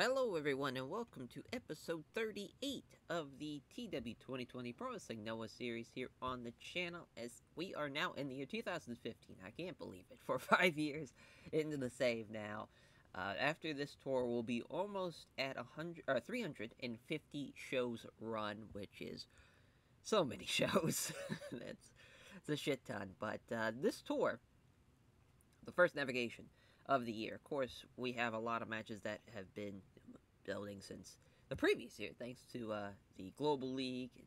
Hello, everyone, and welcome to episode 38 of the TW 2020 Pro Wrestling Noah series here on the channel. As we are now in the year 2015, I can't believe it. For five years into the save now. Uh, after this tour, we'll be almost at 100 or 350 shows run, which is so many shows. That's it's a shit ton. But uh, this tour, the first navigation of the year. Of course, we have a lot of matches that have been building since the previous year, thanks to uh, the Global League and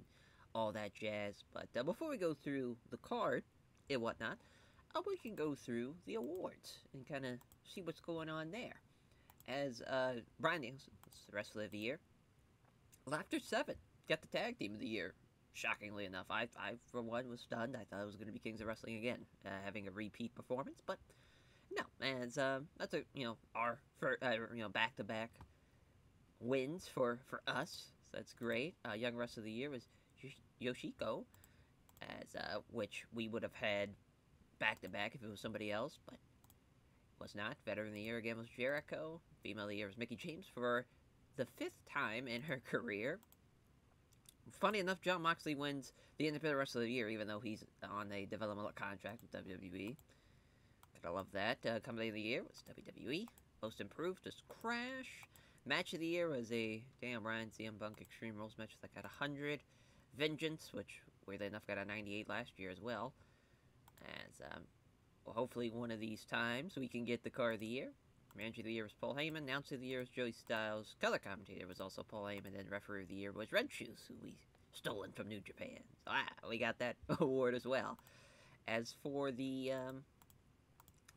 all that jazz. But uh, before we go through the card and whatnot, uh, we can go through the awards and kind of see what's going on there. As uh, Bryan Danielson, the wrestler of the year, Laughter 7 got the tag team of the year. Shockingly enough, I, I for one was stunned. I thought it was going to be Kings of Wrestling again, uh, having a repeat performance, but no, it's, uh, that's a you know our for uh, you know back to back wins for for us. So that's great. Uh, Young Wrestler of the Year was Yoshiko, as uh, which we would have had back to back if it was somebody else, but was not. Veteran of the Year again was Jericho. Female of the Year was Mickie James for the fifth time in her career. Funny enough, Jon Moxley wins the Independent Wrestler of the Year, even though he's on a developmental contract with WWE. I love that. Uh, Company of the Year was WWE. Most Improved was Crash. Match of the Year was a damn Bryan CM Punk Extreme Rules match that got 100. Vengeance, which weirdly enough got a 98 last year as well. As um, well, hopefully one of these times we can get the Car of the Year. Manager of the Year was Paul Heyman. Announcer of the Year was Joey Styles. Color commentator was also Paul Heyman. And Referee of the Year was Red Shoes, who we stolen from New Japan. So, ah, we got that award as well. As for the um,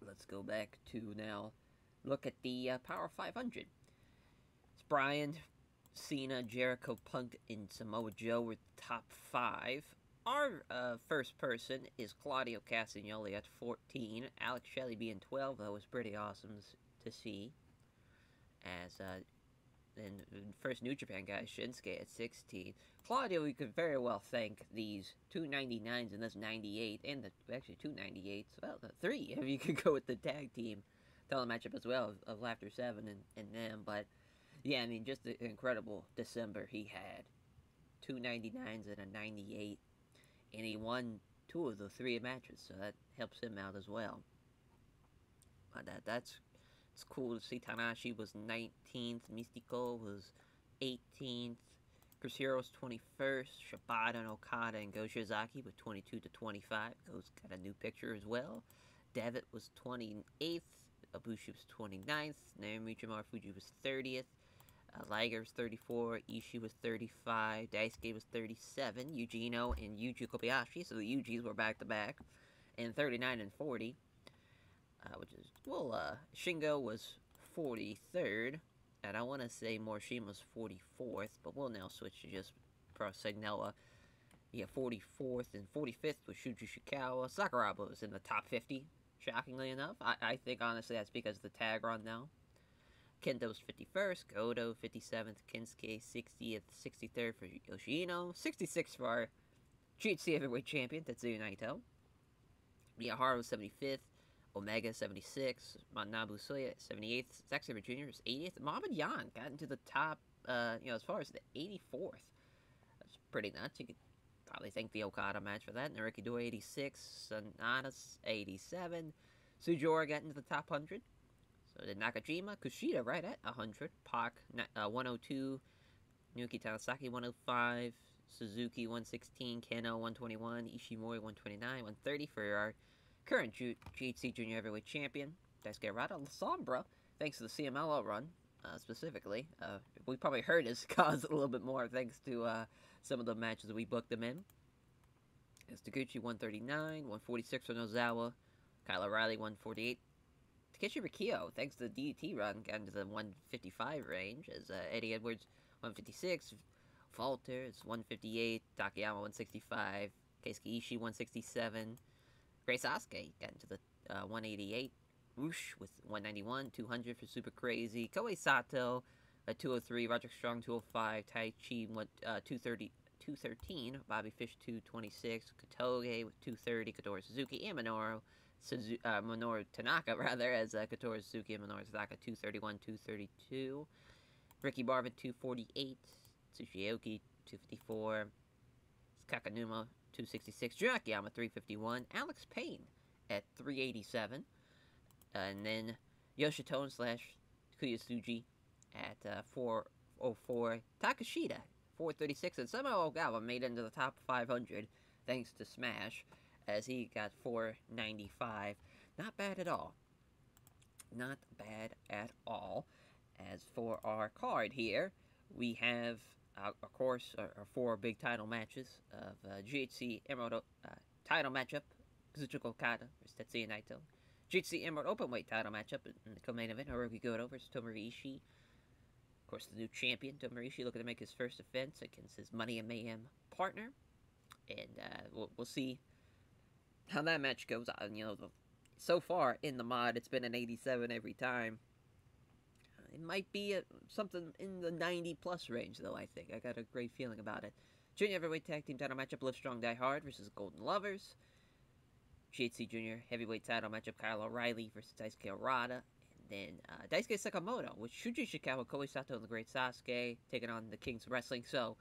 let's go back to now look at the uh, Power 500. It's Bryan, Cena, Jericho, Punk, and Samoa Joe were the top five. Our uh, first person is Claudio Castagnoli at 14. Alex Shelley being 12, that was pretty awesome to see. As uh, and first New Japan guy, Shinsuke, at 16. Claudio, we could very well thank these 299s and this 98, and the actually 298s, well, the three, if you could go with the tag team title matchup as well, of, of Laughter 7 and, and them, but yeah, I mean, just an incredible December he had. 299s and a 98, and he won two of the three matches, so that helps him out as well. But that that's it's cool to see Tanahashi was 19th, Místico was 18th, Chris was 21st, Shibata and Okada and Go Shiozaki with 22 to 25. Go's got a new picture as well. Devitt was 28th, Ibushi was 29th, Naomi Marufuji was 30th, uh, Liger was 34, Ishii was 35, Daisuke was 37, Yuji Hino and Yuji Kobayashi, so the Yujis were back to back, and 39 and 40 uh, which is, well, uh, Shingo was 43rd, and I want to say Morishima was 44th, but we'll now switch to just Pro Signella. Yeah, 44th and 45th was Shuji Ishikawa. Sakuraba was in the top 50, shockingly enough. I, I think, honestly, that's because of the tag run now. Kendo's 51st, Goto 57th, Kinsuke 60th, 63rd for Yoshino, 66th for our GHC Heavyweight Champion, Tetsuya Naito. Miyahara was 75th, Omega 76, Manabu Soya 78th, Zack Sabre Jr. is 80th. Mohamed Yan got into the top, uh, you know, as far as the 84th. That's pretty nuts. You could probably thank the Okada match for that. Naruki Doi 86, Sonatas 87. Sugiura got into the top 100. So did Nakajima, Kushida right at 100. Pac uh, 102, Naoki Tanizaki 105, Suzuki 116, Kenoh 121, Ishimori 129, 130 for our current G GHC Junior Heavyweight Champion, La Sombra, thanks to the CMLL run, uh, specifically. Uh, we probably heard his cause a little bit more thanks to uh, some of the matches we booked him in. It's Taguchi 139, 146 for Nosawa, Kyle O'Reilly 148. Takeshi Rikio, thanks to the DDT run, got into the 155 range, as uh, Eddie Edwards 156, Walter is 158, Takayama 165, Keisuke Ishii 167, Great Sasuke got into the uh, 188. Whoosh with 191, 200 for Super Crazy. Kohei Sato at 203, Roderick Strong 205, Tai Chi uh, 230, 213, Bobby Fish 226, Kotoge with 230, Kotaro Suzuki, and Minoru, Suzu uh, Minoru Tanaka rather, as uh, Kotaro Suzuki and Minoru Tanaka 231, 232. Ricky Marvin 248, Tsuchioki 254, Kakanuma 266, Jun Akiyama 351, Alex Payne at 387, and then Yoshitone slash Kuyatsuji at uh, 404, Takeshita 436, and somehow Ogawa made into the top 500 thanks to Smash as he got 495. Not bad at all. Not bad at all. As for our card here, we have, uh, of course, our, our, four big title matches of uh, GHC Emerald uh, title matchup, Kazuchika Okada versus Tetsuya Naito. GHC Emerald Openweight title matchup in the co-main event, Hiroki Goto versus Tomohiro Ishii. Of course, the new champion, Tomohiro Ishii, looking to make his first defense against his Money and Mayhem partner. And uh, we'll, we'll see how that match goes. Uh, you know, so far in the mod, it's been an 87 every time. It might be a, something in the 90 plus range, though, I think. I got a great feeling about it. Junior Heavyweight Tag Team title matchup Live Strong Die Hard versus Golden Lovers. GHC Junior Heavyweight title matchup Kyle O'Reilly versus Daisuke Harada. And then uh, Daisuke Sekimoto with Shuji Ishikawa, Kohei Sato, and the Great Sasuke taking on the Kings of Wrestling. So,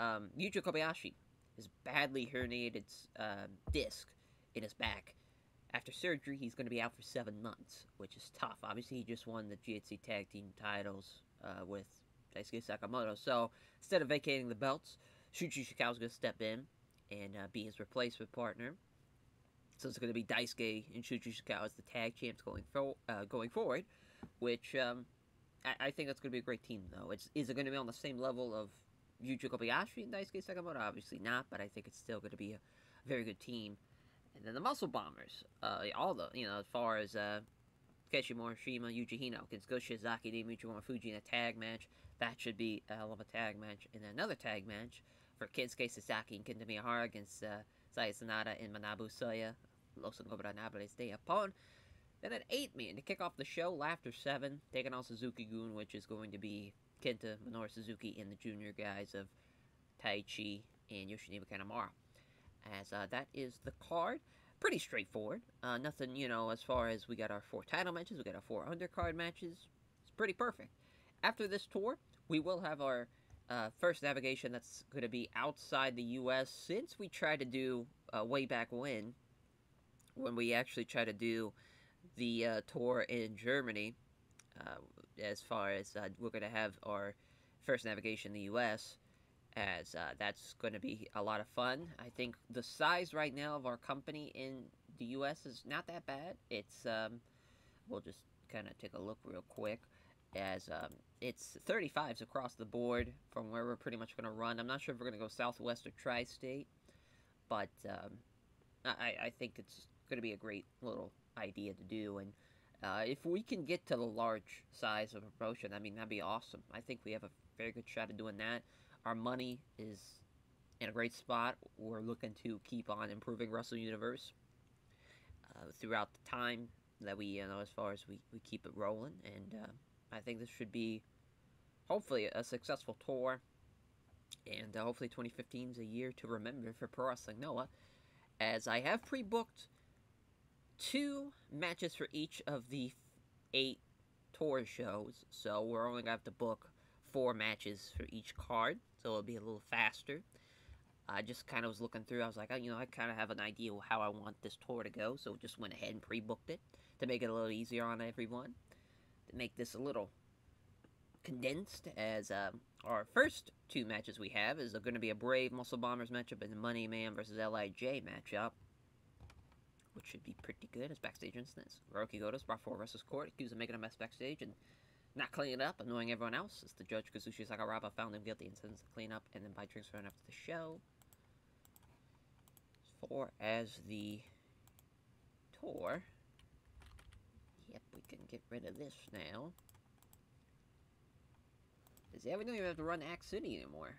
um, Yuji Kobayashi is badly herniated uh, disc in his back. After surgery, he's going to be out for seven months, which is tough. Obviously, he just won the GHC Tag Team titles uh, with Daisuke Sekimoto. So, instead of vacating the belts, Shuji Ishikawa is going to step in and uh, be his replacement partner. So it's going to be Daisuke and Shuji Ishikawa as the tag champs going for, uh, going forward, which um, I, I, think that's going to be a great team, though. It's, is it going to be on the same level of Yuji Kobayashi and Daisuke Sekimoto? Obviously not, but I think it's still going to be a very good team. And then the Muscle Bombers, uh, all the, you know, as far as uh, Keshi Morishima, Yuji Hino against Go Shiozaki, Demetri Fuji in a tag match. That should be a hell of a tag match. And another tag match for Kensuke Sasaki and Kenta Miyahara against uh, Seiya Sanada and Manabu Soya, Los Ingobernables de Japón. Then at 8 man to kick off the show, Laughter 7, taking on Suzuki-gun, which is going to be Kenta, Minoru Suzuki, and the junior guys of Taichi and Yoshinobu Kanemaru as uh, that is the card. Pretty straightforward. Uh, nothing, you know, as far as we got our four title matches, we got our four undercard matches. It's pretty perfect. After this tour, we will have our uh, first navigation that's going to be outside the U.S. Since we tried to do uh, way back when, when we actually tried to do the uh, tour in Germany, uh, as far as we're going to have our first navigation in the U.S as uh, that's going to be a lot of fun. I think the size right now of our company in the U.S. is not that bad. It's um, we'll just kind of take a look real quick as um, it's 35s across the board from where we're pretty much going to run. I'm not sure if we're going to go Southwest or Tri-State, but um, I, I think it's going to be a great little idea to do. And uh, if we can get to the large size of a promotion, I mean, that'd be awesome. I think we have a very good shot of doing that. Our money is in a great spot. We're looking to keep on improving Russell Universe uh, throughout the time that we, you know, as far as we, we keep it rolling. And uh, I think this should be hopefully a successful tour. And uh, hopefully 2015 is a year to remember for Pro Wrestling Noah. As I have pre booked two matches for each of the eight tour shows. So we're only going to have to book four matches for each card, so it'll be a little faster. I just kind of was looking through. I was like, oh, you know, I kind of have an idea of how I want this tour to go, so just went ahead and pre-booked it to make it a little easier on everyone. To make this a little condensed, as um, our first two matches we have is going to be a Brave Muscle Bombers matchup and the Money Man versus LIJ matchup, which should be pretty good as backstage instance. Hiroki Goto's brought forward Wrestler's Court, accused of making a mess backstage, and not cleaning up, annoying everyone else, as the judge Kazushi Sakuraba found him guilty and sentenced to clean up and then by transferring after the show. As far as the tour, yep, we can get rid of this now. Because yeah, we don't even have to run Axe City anymore.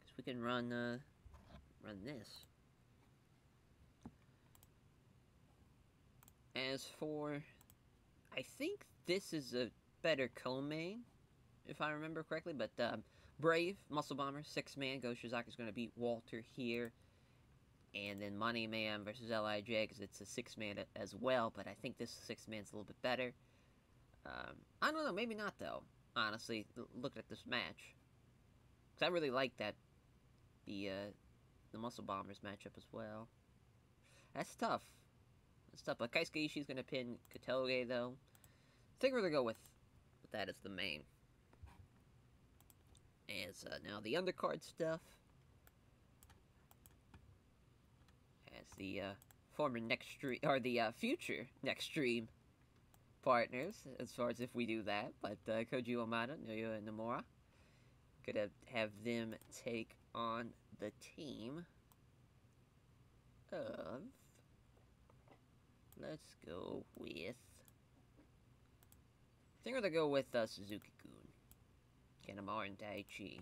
Because we can run, uh, run this. As for, I think this is a better co-main, if I remember correctly. But um, Brave, Muscle Bomber, six man. Go Shiozaki is going to beat Walter here. And then Money Man versus LIJ because it's a six man as well. But I think this six man's a little bit better. Um, I don't know, maybe not though. honestly, looking at this match. Because I really like that, the, uh, the Muscle Bombers matchup as well. That's tough. That's tough. But Keisuke Ishii's going to pin Kotoge, though. I think we're going to go with that as the main. As, uh, now the undercard stuff. As the, uh, former next stream, or the, uh, future next stream partners, as far as if we do that. But, uh, Koji Omada, and Nomura. Gonna have them take on the team of Let's go with... I think we're gonna go with uh, Suzuki-gun. Kanemaru and Taichi.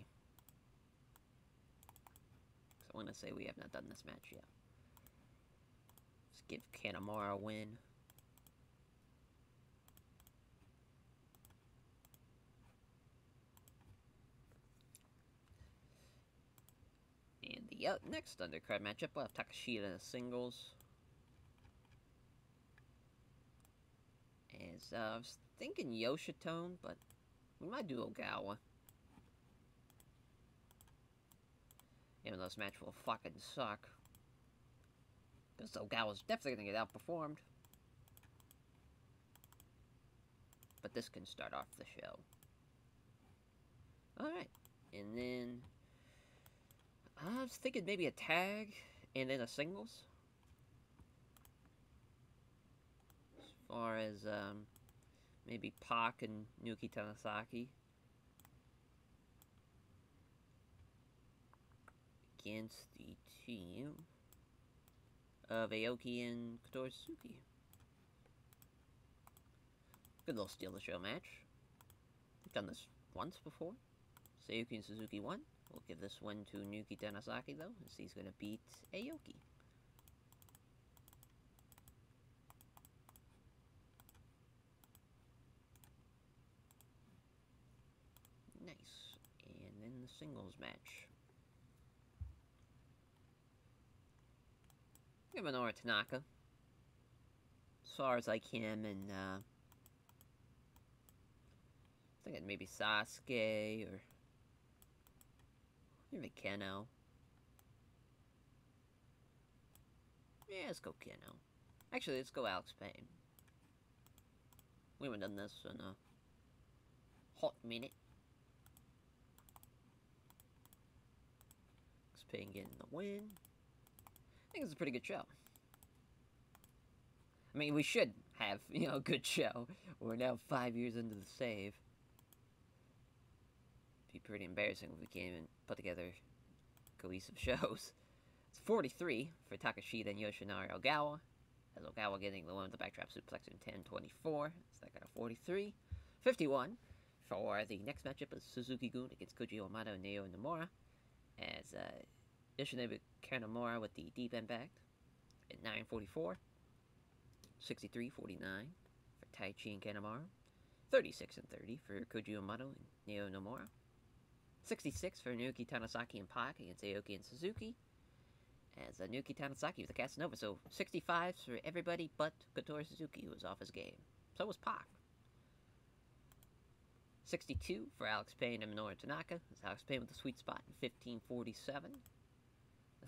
So I want to say we have not done this match yet. Let's give Kanemaru a win. And the uh, next undercard matchup, we'll have Takeshita in the singles. Is, uh, I was thinking Yoshitone, but we might do Ogawa. Even though this match will fucking suck. Because Ogawa's definitely gonna get outperformed. But this can start off the show. Alright. And then... I was thinking maybe a tag and then a singles. Far as um, maybe Pac and Naoki Tanizaki. Against the team of Aoki and Kotaro Suzuki. Good little steal the show match. We've done this once before. Sayuki and Suzuki won. We'll give this one to Naoki Tanizaki though, as he's gonna beat Aoki. the singles match. Have Minoru Tanaka. As far as I can, and uh, I think maybe Sasuke or even Kenoh. Yeah, let's go Kenoh. Actually, let's go Alex Payne. We haven't done this in a hot minute. Payne getting the win. I think it's a pretty good show. I mean, we should have, you know, a good show. We're now five years into the save. It'd be pretty embarrassing if we can't even put together cohesive shows. It's 43 for Takeshita and Yoshinari Ogawa. As Ogawa getting the one with the backdrop suplex in 10-24. So that got a 43. 51 for the next matchup is Suzuki-gun against Koji Omada and Naoya Nomura. As uh, Yoshinobu Kanemaru with the deep impact at 944. 63-49 for Taichi and Kanemaru. 36 and 30 for Koji Umato and Naoya Nomura. 66 for Naoki Tanizaki and Pac against Aoki and Suzuki. As uh, Naoki Tanizaki with the Casanova, so 65 for everybody but Kotaro Suzuki, who was off his game. So was Pac. 62 for Alex Payne and Minoru Tanaka. That's Alex Payne with the sweet spot in 1547.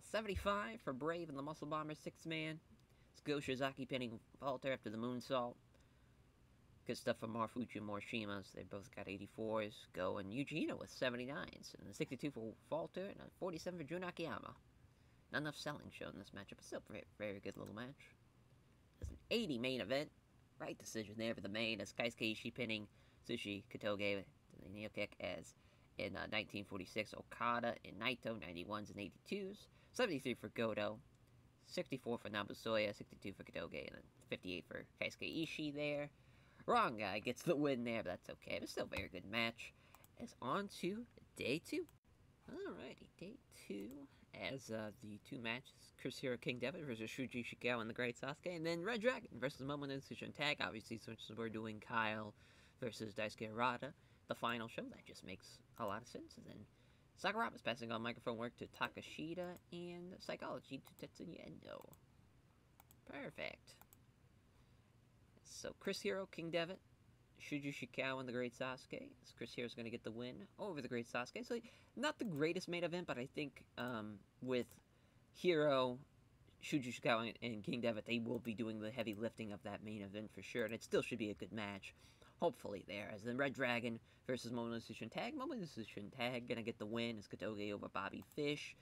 75 for Brave and the Muscle Bomber six man. It's Go Shiozaki pinning Walter after the moonsault. Good stuff from Marufuji and Morishima. They both got 84s. Go and Yuji Hino with 79s. And the 62 for Walter and a 47 for Jun Akiyama. Not enough selling shown in this matchup, but still very, very good little match. There's an 80 main event. Right decision there for the main as Keisuke Ishii pinning Sushi Kotoge to the knee kick as in uh, 1946 Okada and Naito 91s and 82s. 73 for Goto, 64 for Nabusoya, 62 for Kotoge, and then 58 for Keisuke Ishii there. Wrong guy gets the win there, but that's okay. But still a very good match. As on to day two. Alrighty, day two. As uh, the two matches, Chris Hero King Devitt versus Shuji Ishikawa and the Great Sasuke, and then Red Dragon versus Momono Decision Tag. Obviously, since we're doing Kyle versus Daisuke Harada, the final show, that just makes a lot of sense. And then Sakuraba is passing on microphone work to Takeshita and psychology to Tetsuya Endo. Perfect. So Chris Hero, King Devitt, Shuji Shikawa and the Great Sasuke. So Chris Hero is going to get the win over the Great Sasuke. So, not the greatest main event, but I think um, with Hero, Shuji Shikawa, and King Devitt, they will be doing the heavy lifting of that main event for sure. And it still should be a good match. Hopefully, there. As the Red Dragon versus Momonosuke Tag. Momonosuke Tag going to get the win as Kotoge over Bobby Fish.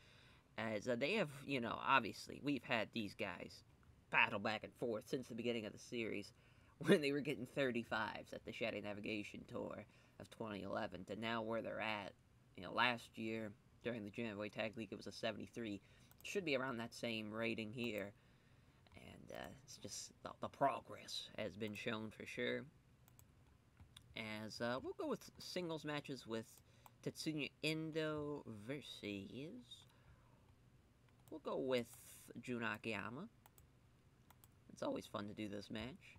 As uh, they have, you know, obviously, we've had these guys battle back and forth since the beginning of the series when they were getting 35s at the Shadow Navigation Tour of 2011 to now where they're at. You know, last year during the Junior Tag League, it was a 73. should be around that same rating here. And uh, it's just the, the, progress has been shown for sure. As uh, we'll go with singles matches with Tetsuya Endo versus. We'll go with Jun Akiyama. It's always fun to do this match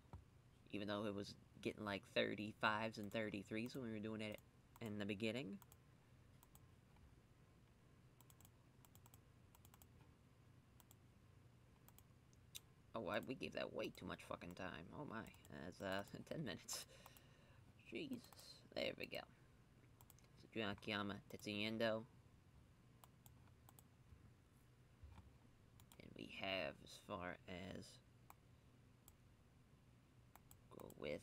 even though it was getting like 35s and 33s when we were doing it in the beginning. Oh, I, we gave that way too much fucking time. Oh my, that's uh, 10 minutes. Jesus. There we go. So, Jun Akiyama, Tetsuya And we have, as far as go with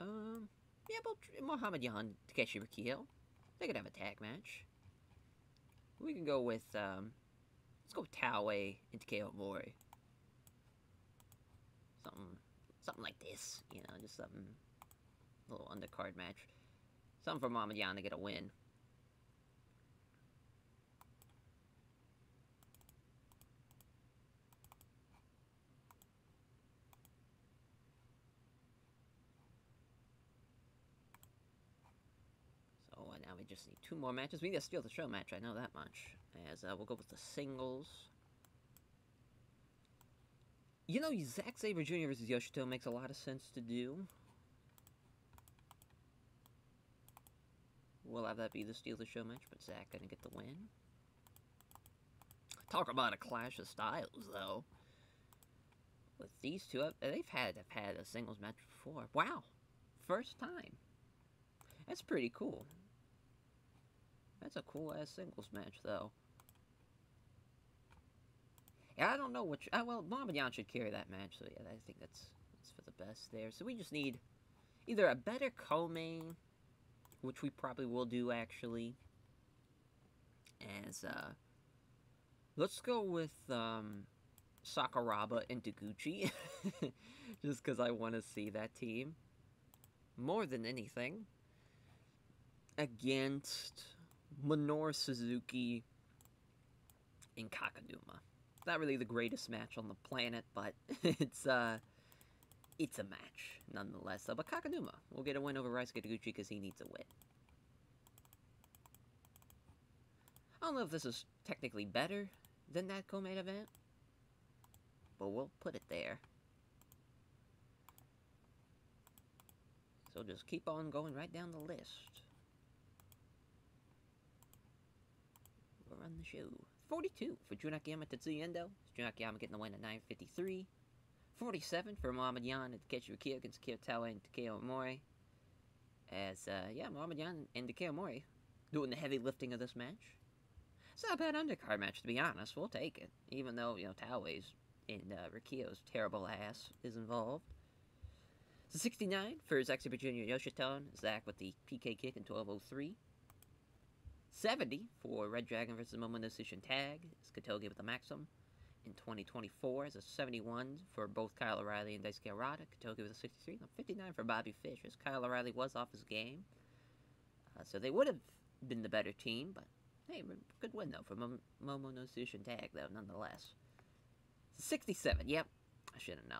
um yeah, but Muhammad Yan, Takeshi Rikio. They could have a tag match. We can go with um let's go with Taue and Takeo Mori. Something something like this, you know, just something a little undercard match. Something for Muhammad Yan to get a win. So uh, now we just need two more matches. We need to steal the show match, I know that much. As uh, we'll go with the singles. You know, Zack Sabre Jr. versus Yoshito makes a lot of sense to do. We'll have that be the steal the show match, but Zack gonna get the win. Talk about a clash of styles, though. With these two, they've had have had a singles match before. Wow, first time. That's pretty cool. That's a cool ass singles match, though. I don't know which. Uh, well, Yan should carry that match, so yeah, I think that's that's for the best there. So we just need either a better co-main, which we probably will do actually. As uh, let's go with um, Sakuraba and Taguchi, just because I want to see that team more than anything against Minoru Suzuki and Kakenuma. Not really the greatest match on the planet, but it's uh it's a match nonetheless. Uh, but Kakenuma will get a win over Ryusuke Taguchi because he needs a win. I don't know if this is technically better than that co-main event, but we'll put it there. So just keep on going right down the list. We'll run the show. 42 for Jun Akiyama Tetsuya Endo. Jun Akiyama getting the win at 9.53. 47 for Muhammad Yan and Takeshi Rikio against Kyo Taue and Takeo Mori. As, uh, yeah, Muhammad Yan and Takeo Mori doing the heavy lifting of this match. It's not a bad undercard match, to be honest. We'll take it. Even though, you know, Taue's and uh, Rikio's terrible ass is involved. So 69 for Zack Sabre Jr. Yoshito. Zack with the PK kick in 1203. 70 for Red Dragon versus Momo no Momonosuke Tag. It's Kotoge with the Maxim. In 2024 as a 71 for both Kyle O'Reilly and Daisuke Harada. Kotoge with a 63. and 59 for Bobby Fish as Kyle O'Reilly was off his game. Uh, so they would have been the better team, but hey, good win though for Mom Momonosuke Tag though, nonetheless. 67, yep, I should have known.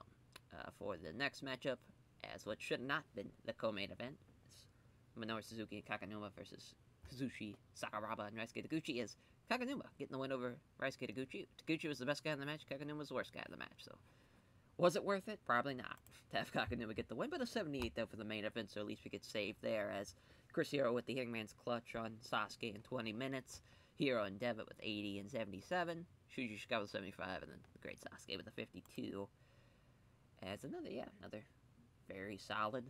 Uh, for the next matchup, as what should not been the co-main event, it's Minoru Suzuki and Kakenuma versus Kazushi, Sakuraba, and Ryusuke Taguchi is Kakenuma getting the win over Ryusuke Taguchi. Taguchi was the best guy in the match, Kakenuma was the worst guy in the match, so... Was it worth it? Probably not. To have Kakenuma get the win, but a 78 though for the main event, so at least we get saved there as Chris Hero with the Hangman's Clutch on Sasuke in 20 minutes, Hero and Devitt with 80 and 77, Shuji Shikawa with 75, and then the great Sasuke with a 52. As another, yeah, another very solid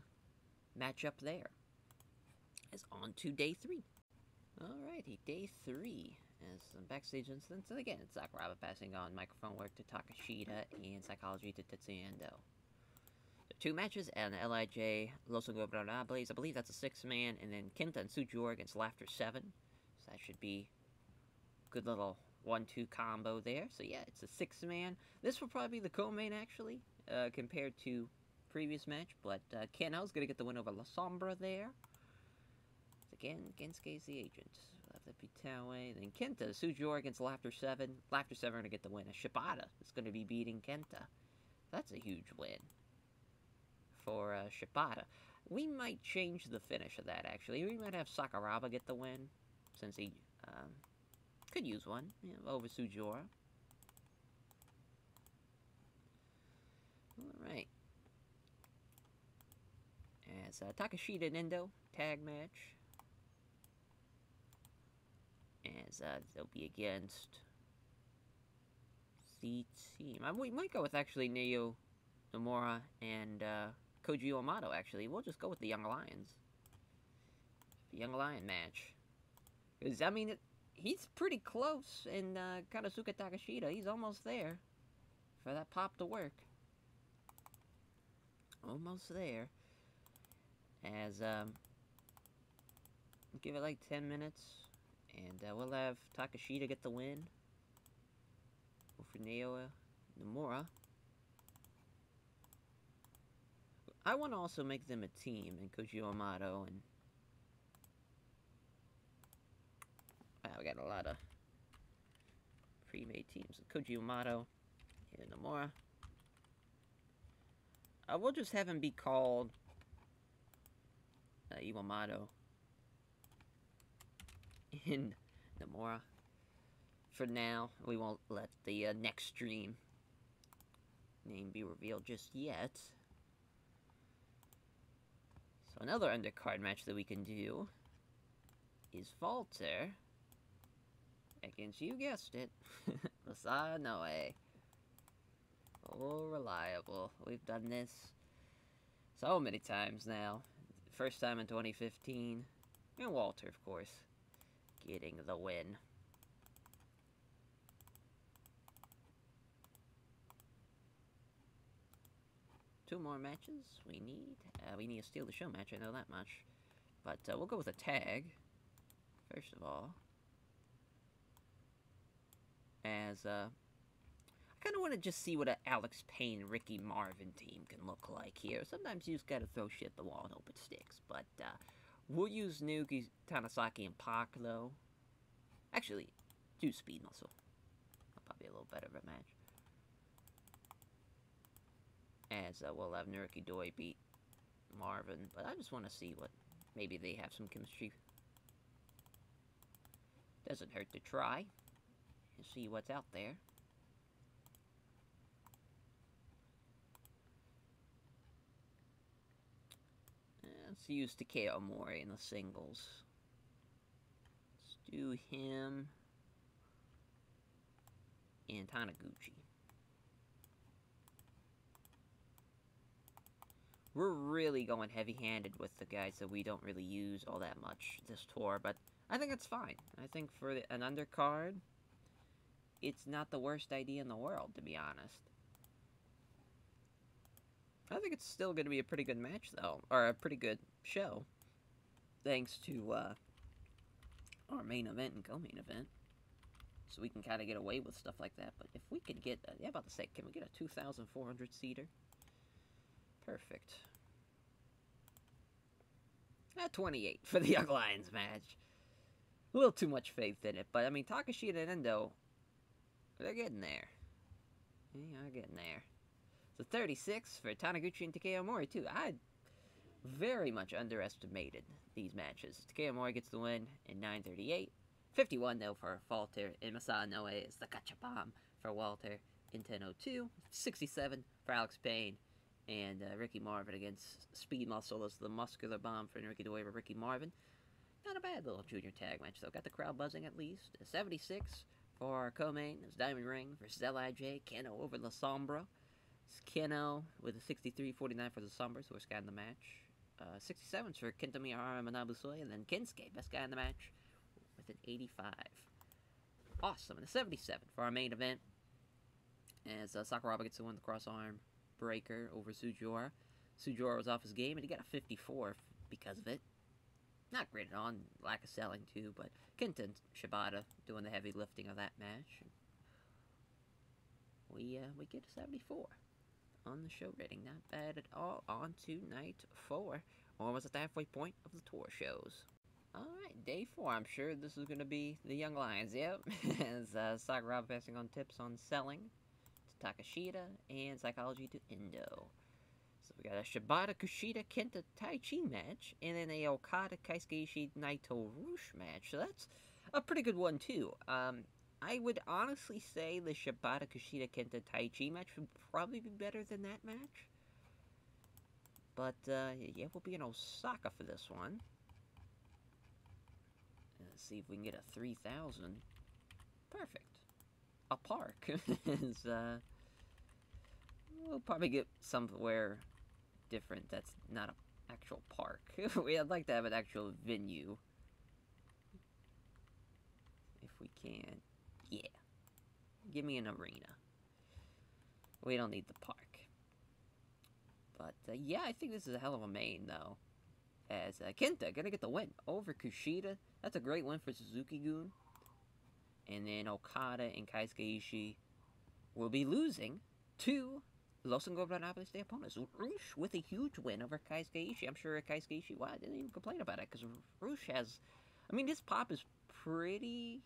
matchup there. As on to day three. Alrighty, day three is some backstage incidents. And again, it's Sakuraba passing on microphone work to Takeshita and psychology to Tetsuya Endo. Two matches, and LIJ Los Ingobernables, I believe that's a six-man, and then Kenta and Tsujihara against Laughter 7. So that should be good little one-two combo there. So yeah, it's a six-man. This will probably be the co-main, actually, uh, compared to previous match, but uh, going to get the win over La Sombra there. Again, Gensuke's the agent. We'll have. Then Kenta, Tsujihara against Laughter 7. Laughter 7 are going to get the win. Shibata is going to be beating Kenta. That's a huge win for uh, Shibata. We might change the finish of that, actually. We might have Sakuraba get the win, since he um, could use one you know, over Tsujihara. Alright. As uh, Takeshita and Endo, tag match. As uh, they'll be against the team. I, we might go with actually Neo Nomura and uh, Koji Yamato, actually. We'll just go with the Young Lions. The Young Lion match. Because, I mean, it, he's pretty close in uh, Konosuke Takeshita. He's almost there for that pop to work. Almost there. As, um, give it like 10 minutes. And uh, we'll have Takeshita get the win. For Neo Nomura. I want to also make them a team and Koji Yamato and wow, we got a lot of pre-made teams. Koji Yamato and Nomura. I will just have him be called uh, Iwamato in Nomura. For now, we won't let the uh, next stream name be revealed just yet. So another undercard match that we can do is Walter against, you guessed it, Masaya Noe. Oh, reliable. We've done this so many times now. First time in 2015. And Walter, of course, getting the win. two more matches we need. Uh, we need to steal the show match, I know that much. But uh, we'll go with a tag, first of all. As, uh, I kind of want to just see what an Alex Payne, Ricky Marvin team can look like here. Sometimes you just got to throw shit at the wall and hope it sticks. But, uh, we'll use Nuki, Tanizaki, and Pac, though. Actually, do Speed Muscle. That'll probably be a little better of a match as uh, we'll have Naruki Doi beat Marvin, but I just want to see what, maybe they have some chemistry. Doesn't hurt to try and see what's out there. Let's use Takeo Mori in the singles. Let's do him and Taniguchi. we're really going heavy-handed with the guys that we don't really use all that much this tour, but I think it's fine. I think for the, an undercard, it's not the worst idea in the world, to be honest. I think it's still going to be a pretty good match, though, or a pretty good show, thanks to uh, our main event and co-main event. So we can kind of get away with stuff like that. But if we could get, yeah, about to say, can we get a 2,400 seater? Perfect. At 28 for the Young Lions match. A little too much faith in it, but I mean, Takashi and Endo, they're getting there. Yeah, They are getting there. So 36 for Taniguchi and Takeo Mori, too. I very much underestimated these matches. Takeo Mori gets the win in 938. 51, though, for Walter, and Masaya Noe is the Gachapon for Walter in 1002. 67 for Alex Payne and uh, Ricky Marvin against Speed Muscle is the muscular bomb for Ricky DeWay Ricky Marvin. Not a bad little junior tag match, though. Got the crowd buzzing at least. 76 for our co-main is Diamond Ring versus LIJ, Kano over La Sombra. Keno with a 63-49 for the Sombers, are sky in the match. Uh, 67 for Kento Miyahara Manabusui, and then Kensuke, best guy in the match, with an 85. Awesome. And a 77 for our main event, as uh, Sakuraba gets to win the cross arm breaker over Sugiura. Sugiura was off his game, and he got a 54 because of it. Not great at all, lack of selling too, but Kenta Shibata doing the heavy lifting of that match. We uh, we get a 74 on the show rating. Not bad at all. On to night four. Almost at the halfway point of the tour shows. Alright, day four. I'm sure this is going to be the Young Lions. Yep. As uh, Sakuraba passing on tips on selling to Takeshita and psychology to Endo. So we got a Shibata Kushida Kenta Taichi match, and then a Okada Keisuke Ishii Naito Rush match. So that's a pretty good one too. Um, I would honestly say the Shibata Kushida Kenta Taichi match would probably be better than that match. But uh, yeah, we'll be in Osaka for this one. Let's see if we can get a 3,000. Perfect. A park is, uh, we'll probably get somewhere different that's not an actual park. We'd like to have an actual venue. If we can. Yeah. Give me an arena. We don't need the park. But, uh, yeah, I think this is a hell of a main, though. As uh, Kenta gonna get the win over Kushida. That's a great win for Suzuki-gun. And then Okada and Keisuke Ishii will be losing to Los Ingobernables de opponents. Rush with a huge win over Keisuke Ishii. I'm sure Keisuke Ishii, wow, didn't even complain about it, because Rush has... I mean, his pop is pretty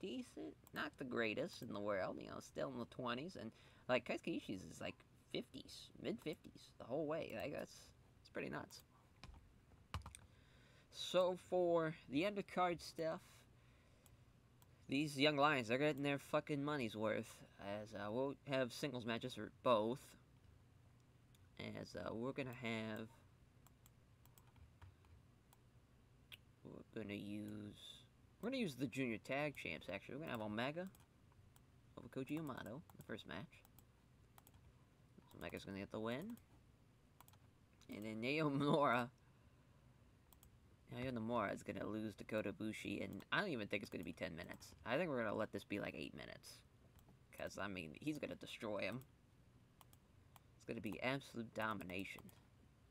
decent. Not the greatest in the world, you know, still in the 20s. And, like, Keisuke Ishii's is, like, 50s, mid-50s, the whole way. Like, that's, that's pretty nuts. So, for the undercard stuff, these young lions, they're getting their fucking money's worth. As uh, we'll have singles matches for both. As uh, we're gonna have. We're gonna use. We're gonna use the junior tag champs. Actually, we're gonna have Omega over Koji Yamato in the first match. So Omega's gonna get the win, and then Naomura Naoya Nomura is going to lose to Kota Ibushi, and I don't even think it's going to be 10 minutes. I think we're going to let this be like 8 minutes. Because, I mean, he's going to destroy him. It's going to be absolute domination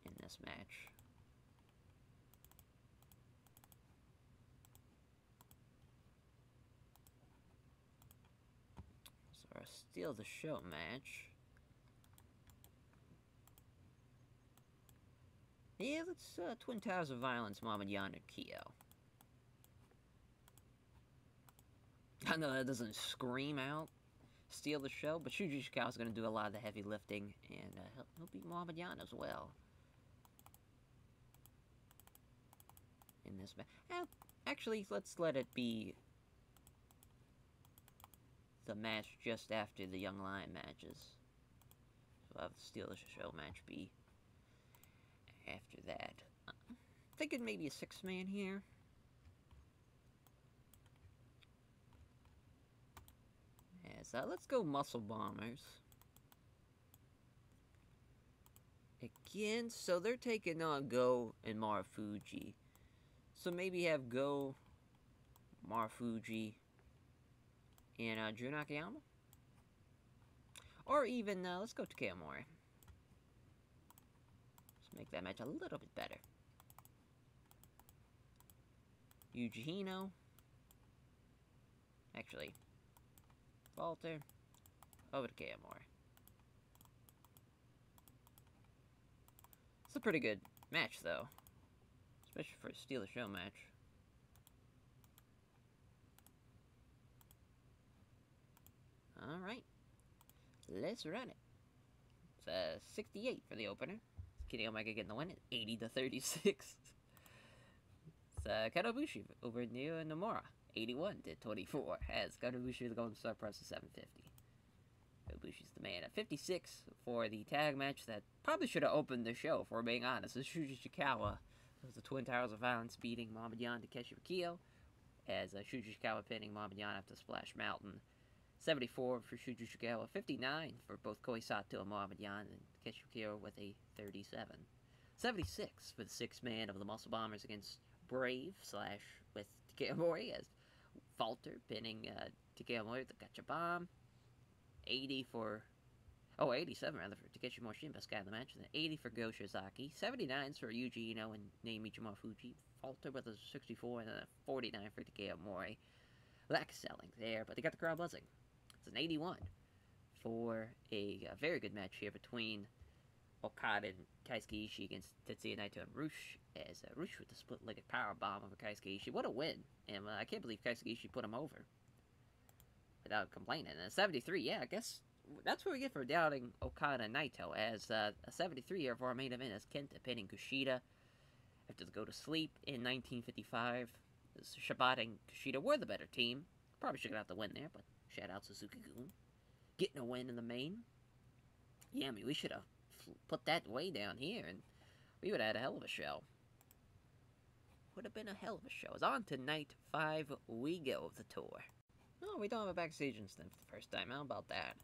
in this match. So our Steal the Show match. Yeah, let's uh, Twin Towers of Violence, Mama Yan and Kyo. I know that doesn't scream out, steal the show, but Shuji is going to do a lot of the heavy lifting, and uh, he'll, he'll beat Muhammad Yan as well. In this match. Eh, actually, let's let it be the match just after the Young Lion matches. So I'll have the Steal the Show match be after that. I'm thinking maybe a six-man here. Yes, uh, let's go Muscle Bombers. Again, so they're taking on Go and Marufuji. So maybe have Go, Marufuji, and uh, Drew Nakayama? Or even, uh, let's go to Kaimori. Let's make that match a little bit better. Yuji Hino. Actually, Walter. Over to KMR. It's a pretty good match, though. Especially for a Steal the Show match. Alright. Let's run it. It's a uh, 68 for the opener. Kenny Omega getting the win, at 80 to 36. it's uh, Kanobushi over Naoya Nomura, 81 to 24. As Kanobushi the Golden Star Press is 750. Kanobuchi's the man at 56 for the tag match that probably should have opened the show, if we're being honest. It's Shuji Ishikawa. It the Twin Towers of Violence beating Mama Yan to Keshi Kyo. As uh, Shuji Ishikawa pinning Mama Yan after Splash Mountain. 74 for Shuji Shugawa, 59 for both Kohei Sato and Mohamed Yan, and Keshukiro with a 37. 76 for the six man of the Muscle Bombers against Brave slash with Takeo Mori as Walter pinning uh, Takeo Mori with the Gotcha Bomb. 80 for Oh, 87 rather for Takeshi Morishima, best guy in the match. And 80 for Go Shiozaki. 79 for Yuji Hino and Naomichi Mafuji. Walter with a 64 and a 49 for Takeo Mori. Lack selling there, but they got the crowd buzzing. It's an 81 for a, a very good match here between Okada and Keisuke Ishii against Tetsuya Naito and Rush. As uh, Rush with the split-legged power bomb over Keisuke Ishii. What a win! And uh, I can't believe Keisuke Ishii put him over without complaining. And 73, yeah, I guess that's what we get for doubting Okada and Naito, as uh, a 73 year of our main event as Kenta pinning Kushida after to go to sleep in 1955. Shibata and Kushida were the better team. Probably should have got the win there, but shout out Suzuki-gun. Getting a win in the main. Yeah, I mean, we should have put that way down here, and we would have had a hell of a show. Would have been a hell of a show. It's on to night five we go of the tour. No, we don't have a backstage incident for the first time. How about that?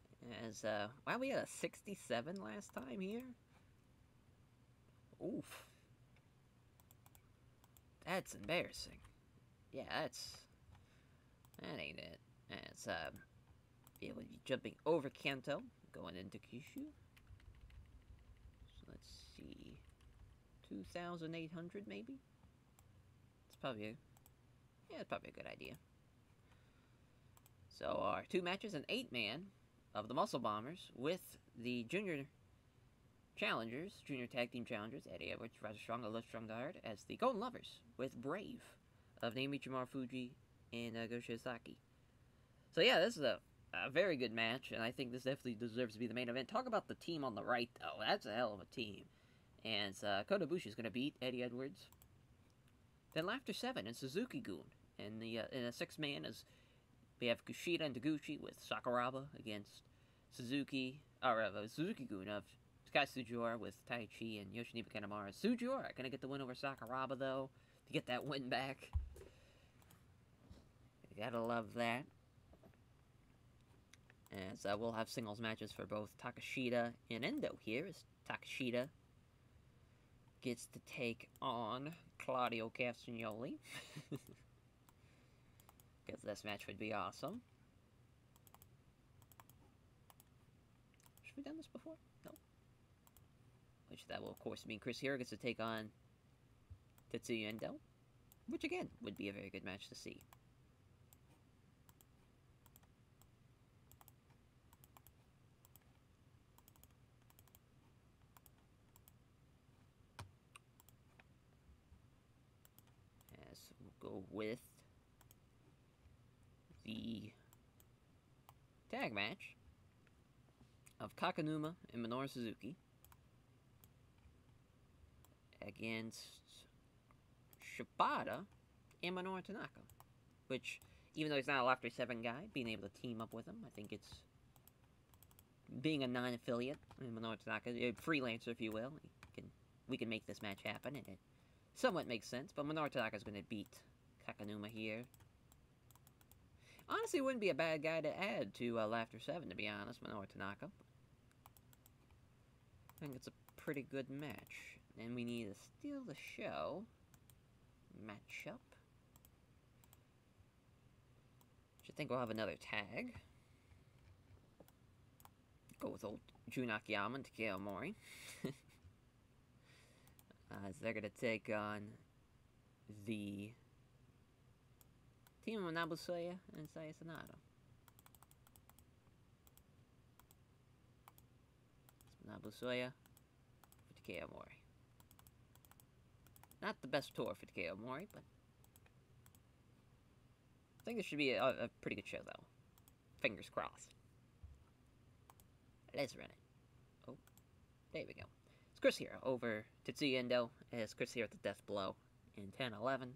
As, uh, wow, we had a 67 last time here? Oof. That's embarrassing. Yeah, that's... That ain't it. As, um... Yeah, we'll be jumping over Kanto, going into Kyushu. So let's see... 2,800, maybe? It's probably a... Yeah, it's probably a good idea. So our two matches, an eight-man of the Muscle Bombers with the junior challengers, junior tag team challengers, Eddie Edwards, Razor Strong, Strong Strongard, as the Golden Lovers with Brave of Naomichi Fuji and uh, Go Shiozaki. So yeah, this is a, a very good match, and I think this definitely deserves to be the main event. Talk about the team on the right, though. That's a hell of a team. And uh, Kota is going to beat Eddie Edwards. Then Laughter 7 and Suzuki-gun. And the uh, in a six-man is we have Kushida and Taguchi with Sakuraba against Suzuki, or uh, Suzuki-gun of Sky Sugiura with Tai Chi and Yoshinobu Kanemaru. Sugiura gonna get the win over Sakuraba though to get that win back. You gotta love that. As uh, we'll have singles matches for both Takeshita and Endo here as Takeshita gets to take on Claudio Castagnoli. Because this match would be awesome. Should we done this before? No. Which that will, of course, mean Chris Hero gets to take on Tetsuya Endo. Which, again, would be a very good match to see. As we'll go with the tag match of Kakenuma and Minoru Suzuki against Shibata and Minoru Tanaka. Which, even though he's not a Laughter 7 guy, being able to team up with him, I think it's being a non-affiliate, Minoru Tanaka, a freelancer, if you will, can, we can make this match happen, and it somewhat makes sense, but Minoru Tanaka is going to beat Kakenuma here. Honestly, wouldn't be a bad guy to add to uh, Laughter 7, to be honest, Minoru Tanaka. I think it's a pretty good match. And we need to steal the show. Match Matchup. Should think we'll have another tag. Go with old Jun Akiyama and Takao Omori. uh, as they're going to take on the Team of Nabusoya and Seiya Sanada. Nabusoya for Takao Omori. Not the best tour for Takao Omori, but I think this should be a, a pretty good show, though. Fingers crossed. Let's run it. Oh, there we go. It's Chris Hero over Tetsuya Endo. It's Chris Hero at the Death Blow in 10-11.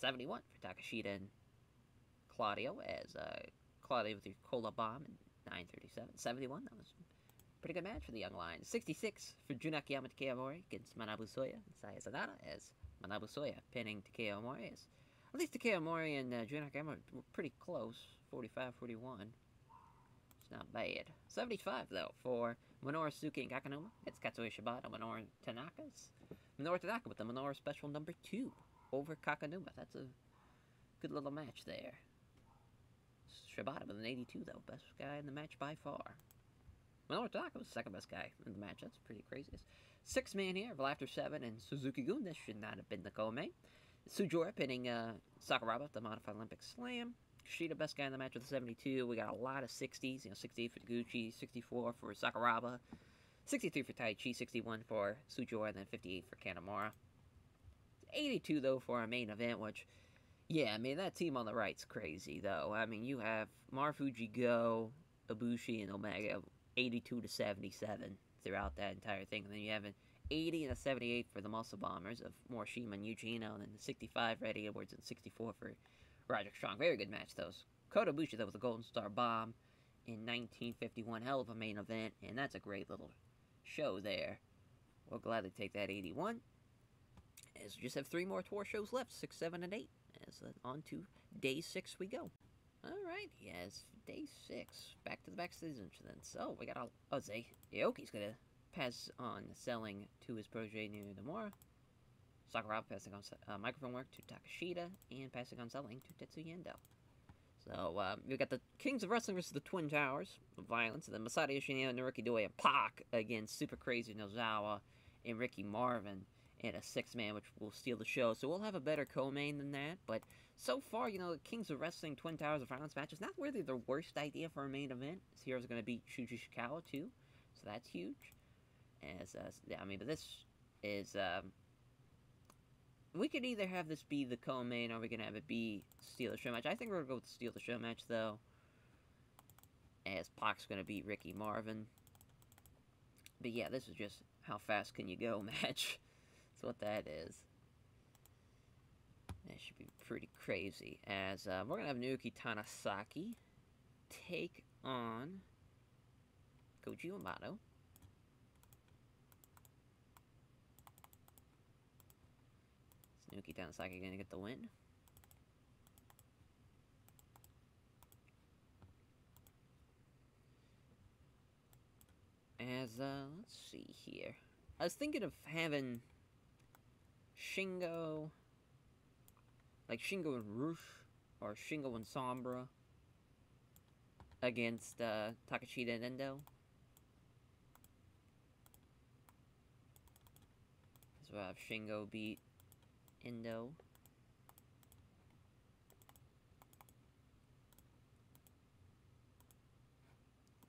71 for Takeshita and Claudio as uh, Claudio with the Cola Bomb in 937. 71, that was a pretty good match for the Young Lions. 66 for Junaki Mori against Manabu Soya and Seiya Sanada as Manabu Soya pinning Takao Omori as At least Takao Omori and uh, Jun Akiyama were pretty close. 45 41. It's not bad. 75, though, for Minoru Suzuki and Kakenuma. It's Katsuyori Shibata, and Minoru Tanaka's. Minoru Tanaka with the Minoru Special number 2 over Kakenuma. That's a good little match there. Shibata with an 82, though. Best guy in the match by far. Minoru Tanaka was the second best guy in the match. That's pretty crazy. Six man here, After 7 and Suzuki Gun. This should not have been the co-main. Sugiura pinning uh, Sakuraba the Modified Olympic Slam. Shida, best guy in the match with the 72. We got a lot of 60s. You know, 68 for Gucci, 64 for Sakuraba, 63 for Taichi, 61 for Sugiura, and then 58 for Kanemaru. 82, though, for our main event, which, yeah, I mean, that team on the right's crazy, though. I mean, you have Marufuji Go, Ibushi, and Omega 82 to 77 throughout that entire thing. And then you have an 80 and a 78 for the Muscle Bombers of Morishima and Eugeno, and then the 65 for Eddie Edwards and 64 for Roderick Strong. Very good match, those. Kota Ibushi, that was a Golden Star Bomb in 1951. Hell of a main event, and that's a great little show there. We'll gladly take that 81. As we just have three more tour shows left, 6, 7, and 8. As uh, on to day 6 we go. Alright, yes, day 6. Back to the backstage then. So, we got a Oze. Ioki's gonna pass on selling to his protege near Nomura. Sakuraba passing on uh, microphone work to Takeshita, and passing on selling to Tetsuya Endo. So, uh, we got the Kings of Wrestling versus the Twin Towers Violence, and then Masato Yoshinobu, Naruki Doi, and Pac against Super Crazy Nosawa and Ricky Marvin in a six-man, which will steal the show. So we'll have a better co-main than that, but so far, you know, the Kings of Wrestling Twin Towers of Violence match is not really the worst idea for a main event. Hero's going to beat Shuji Ishikawa, too, so that's huge. As, uh, yeah, I mean, but this is, um, we could either have this be the co-main or we can have it be Steal the Show match. I think we're to go with the Steal the Show match, though. As Pac's going to beat Ricky Marvin. But yeah, this is just how fast can you go match. That's what that is. That should be pretty crazy. As uh, we're going to have Naoki Tanizaki take on Koji Yamato. Nuki Tanizaki gonna get the win. As, uh, let's see here. I was thinking of having Shingo, like Shingo and Rush, or Shingo and Sombra against, uh, Takeshita and Endo. So I have Shingo beat Endo.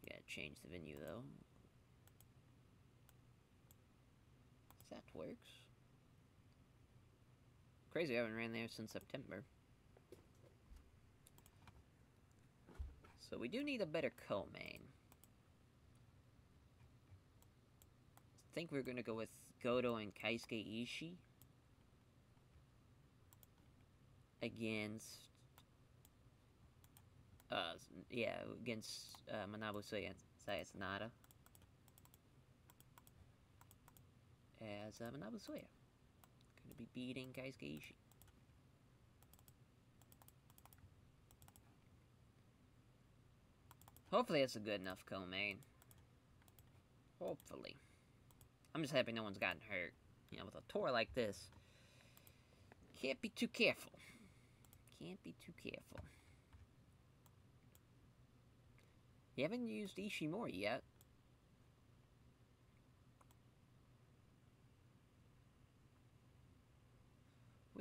Yeah, change the venue though. That works. Crazy, I haven't ran there since September. So we do need a better co-main. I think we're gonna go with Goto and Keisuke Ishii against uh yeah against uh, Manabu Saya Sanada as uh, Manabu Soya gonna be beating Keisuke Ishii. Hopefully it's a good enough co-main. Hopefully. I'm just happy no one's gotten hurt. You know, with a tour like this, can't be too careful. Can't be too careful. You haven't used Ishimori yet.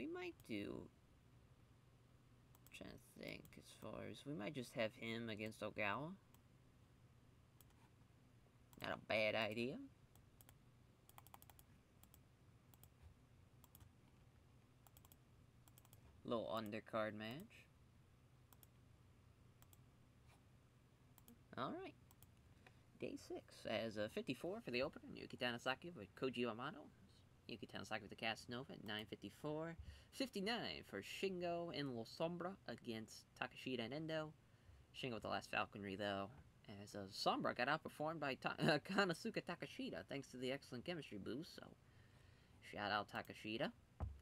We might do... I'm trying to think as far as... We might just have him against Ogawa. Not a bad idea. Little undercard match. Alright. Day 6 as a 54 for the opener. Yuki Tanizaki with Koji Yamato. Yuki Tanizaki with the Casanova at 954. 59 for Shingo and La Sombra against Takeshita and Endo. Shingo with the last falconry though. As uh, Sombra got outperformed by Ta uh, Konosuke Takeshita thanks to the excellent chemistry boost. So, shout out Takeshita.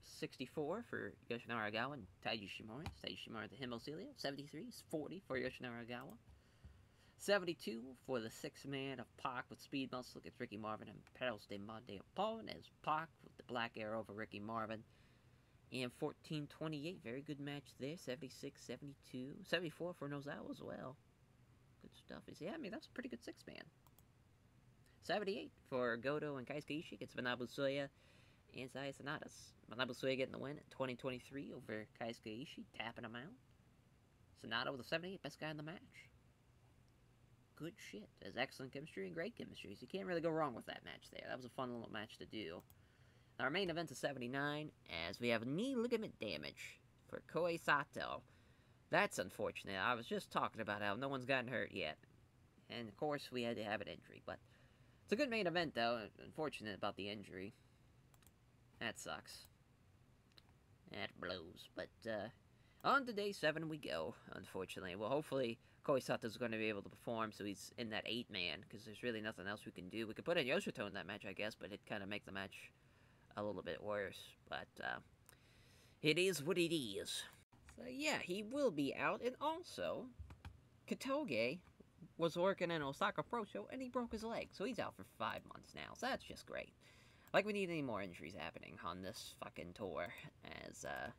64 for Yoshinari Ogawa and Taiji Ishimori. Taiji Ishimori the Himocelio. 73 is 40 for Yoshinari Ogawa. 72 for the six man of Pac with speed muscle against Ricky Marvin and Perros de Monte opponent as Pac with the black arrow over Ricky Marvin. And 1428, very good match there. 76, 72, 74 for Nosawa as well. Good stuff. Yeah, I mean, that's a pretty good six man. 78 for Goto and Keisuke Ishii against Manabu Soya and Saya Sonatas. Manabu Soya getting the win at 2023 over Keisuke Ishii, tapping him out. Sanada with a 78, best guy in the match good shit. There's excellent chemistry and great chemistry, so you can't really go wrong with that match there. That was a fun little match to do. Our main event is 79, as we have knee ligament damage for Kohei Sato. That's unfortunate. I was just talking about how no one's gotten hurt yet. And of course, we had to have an injury, but it's a good main event, though. Unfortunate about the injury. That sucks. That blows. But, uh, on to day seven we go, unfortunately. Well, hopefully Kohei Sato's going to be able to perform, so he's in that eight man, because there's really nothing else we can do. We could put in Yoshito in that match, I guess, but it'd kind of make the match a little bit worse. But uh, it is what it is. So yeah, he will be out, and also Kotoge was working in Osaka Pro Show, and he broke his leg, so he's out for five months now. So that's just great. Like we need any more injuries happening on this fucking tour, as uh,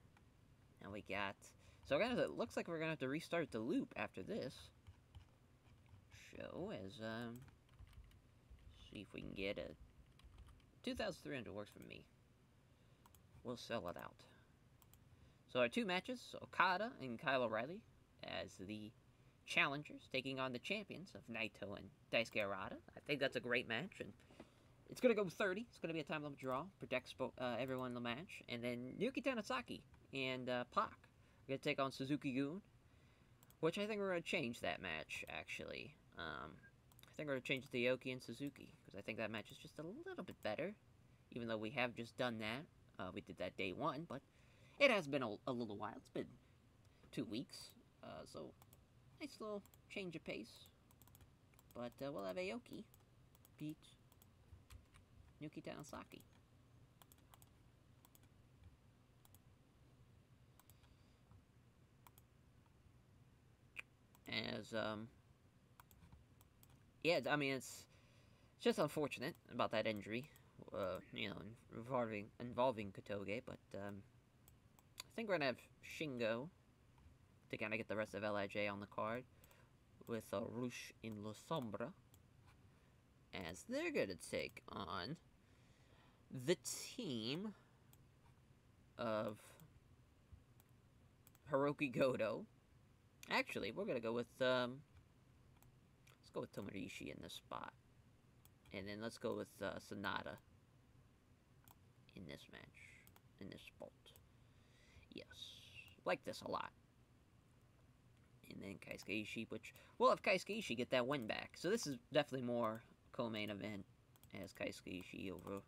and we got so gonna, it looks like we're gonna have to restart the loop after this show as, um, see if we can get a 2,300 works for me. We'll sell it out. So our two matches, Okada and Kyle O'Reilly as the challengers taking on the champions of Naito and Daisuke Harada. I think that's a great match, and it's going to go 30. It's going to be a time limit draw. Protects uh, everyone in the match. And then Yuki Tanizaki and uh, Pac we're going to take on Suzuki-gun, which I think we're going to change that match, actually. Um, I think we're going to change the Aoki and Suzuki, because I think that match is just a little bit better, even though we have just done that. Uh, we did that day one, but it has been a, a little while. It's been two weeks, uh, so nice little change of pace. But uh, we'll have Aoki beat Yuki Tanizaki. As um yeah i mean it's just unfortunate about that injury uh, you know involving involving Kotoge, but um i think we're gonna have shingo to kind of get the rest of lij on the card with uh, Rush in La Sombra as they're gonna take on the team of Hiroki Goto Actually, we're gonna go with, um, let's go with Tomarishi in this spot. And then let's go with, uh, Sanada in this match, in this spot. Yes, like this a lot. And then Keisuke Ishii, which, we'll have Keisuke Ishii get that win back. So this is definitely more co-main event as Keisuke Ishii over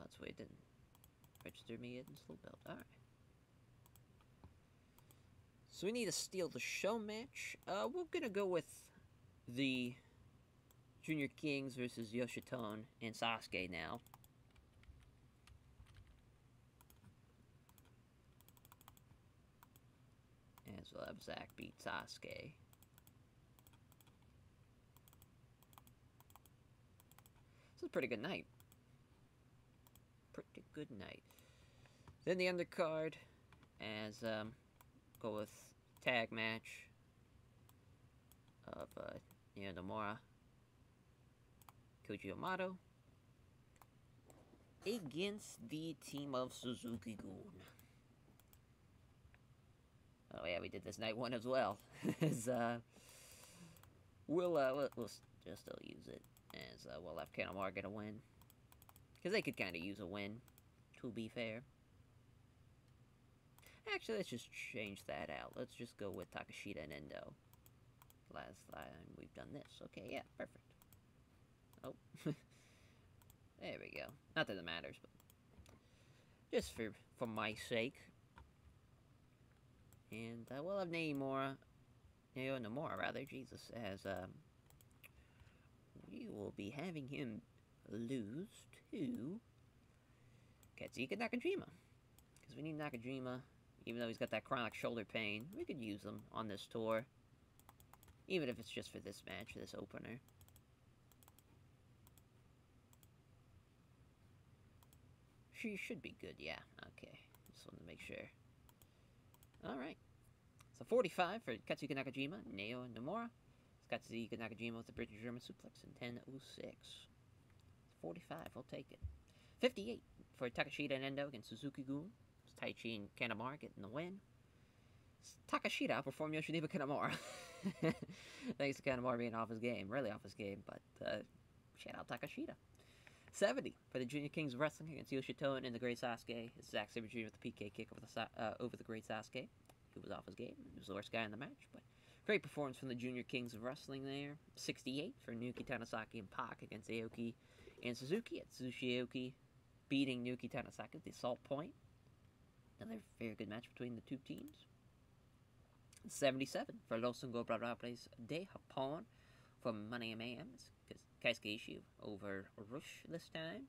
that's why register me in Slow Belt. Alright. So we need to steal the show match. Uh, we're gonna go with the Junior Kings versus Yoshitsune and Sasuke now. As we'll have Zack beat Sasuke. This is a pretty good night good night. Then the undercard, as um, go with tag match of uh, Nomura, Koji Yamato against the team of Suzuki-gun. Oh yeah, we did this night one as well. as uh, we'll, uh, we'll, we'll just still use it as uh, we'll have Kanemaru get a win. Because they could kind of use a win, to be fair. Actually, let's just change that out. Let's just go with Takeshita and Endo. Last time we've done this. Okay, yeah, perfect. Oh. there we go. Not that it matters, but... Just for, for my sake. And uh, we'll have Naimura... Neo Nomura, rather. Jesus, as um, we will be having him lose to Katsuhiko Nakajima. Because we need Nakajima, even though he's got that chronic shoulder pain, we could use him on this tour. Even if it's just for this match, this opener. She should be good, yeah. Okay. Just wanted to make sure. Alright. So 45 for Katsuhiko Nakajima, Naoya Nomura. Katsuhiko Nakajima with the British German suplex in 10.06. 45, we'll take it. 58 for Takeshita and Endo against Suzuki-gun. Taichi and Kanemaru getting the win. Takeshita outperformed Yoshinobu Kanemaru. Thanks to Kanemaru being off his game. Really off his game, but uh, shout out Takeshita. 70 for the Junior Kings Wrestling against Yoshitomo and the Great Sasuke. It's Zack Sabre Jr. with the PK kick over the, uh, over the Great Sasuke, who was off his game. He was the worst guy in the match, but great performance from the Junior Kings of Wrestling there. 68 for Nuki Tanizaki and Pac against Aoki and Suzuki. Atsushi Aoki beating Naoki Tanizaki at the Assault Point. Another very good match between the two teams. 77 for Los Ingobernables de Japón from Money Mayhem. Keisuke Ishii over Rush this time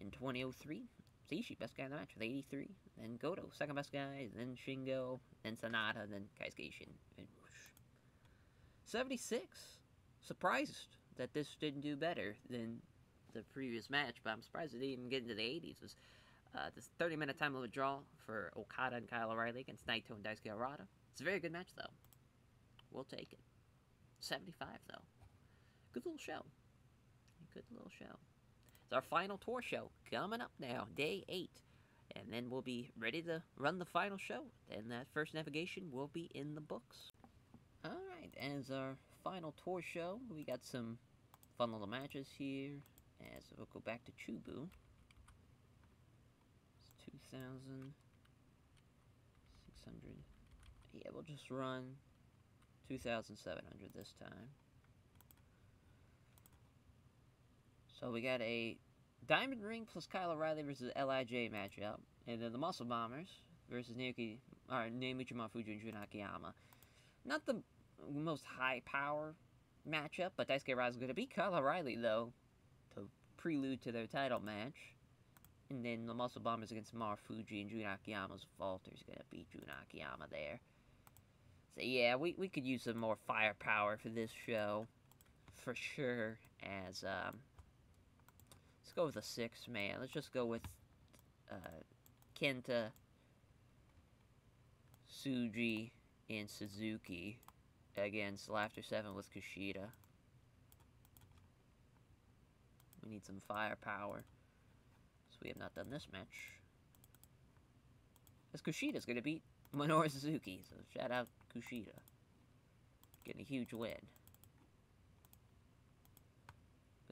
in 2003. It's Ishii, best guy in the match with 83. Then Goto, second best guy. Then Shingo. Then Sanada. Then Keisuke Ishii and Rush. 76. Surprised that this didn't do better than the previous match, but I'm surprised it didn't even get into the 80s. It was uh, this 30 minute time limit draw for Okada and Kyle O'Reilly against Naito and Daisuke Harada. It's a very good match, though. We'll take it. 75, though. Good little show. Good little show. It's our final tour show coming up now, day 8. And then we'll be ready to run the final show. And that first navigation will be in the books. Alright, as our final tour show, we got some fun little matches here. As we'll go back to Chubu. It's 2,600. Yeah, we'll just run 2,700 this time. So we got a Diamond Ring plus Kyle O'Reilly versus LIJ matchup. And then the Muscle Bombers versus Naoki, or Naomichi Marufuji and Jun Akiyama. Not the most high power matchup, but Daisuke Rise is going to beat Kyle O'Reilly, though, prelude to their title match. And then the Muscle Bombers against Marufuji and Jun Akiyama's Walter's going to beat Jun Akiyama there. So yeah, we, we could use some more firepower for this show. For sure, as, um, Let's go with a six man. Let's just go with uh, Kenta, Suji, and Suzuki against Laughter 7 with Kushida. We need some firepower. So we have not done this match. As Kushida's going to beat Minoru Suzuki, so shout out Kushida. Getting a huge win.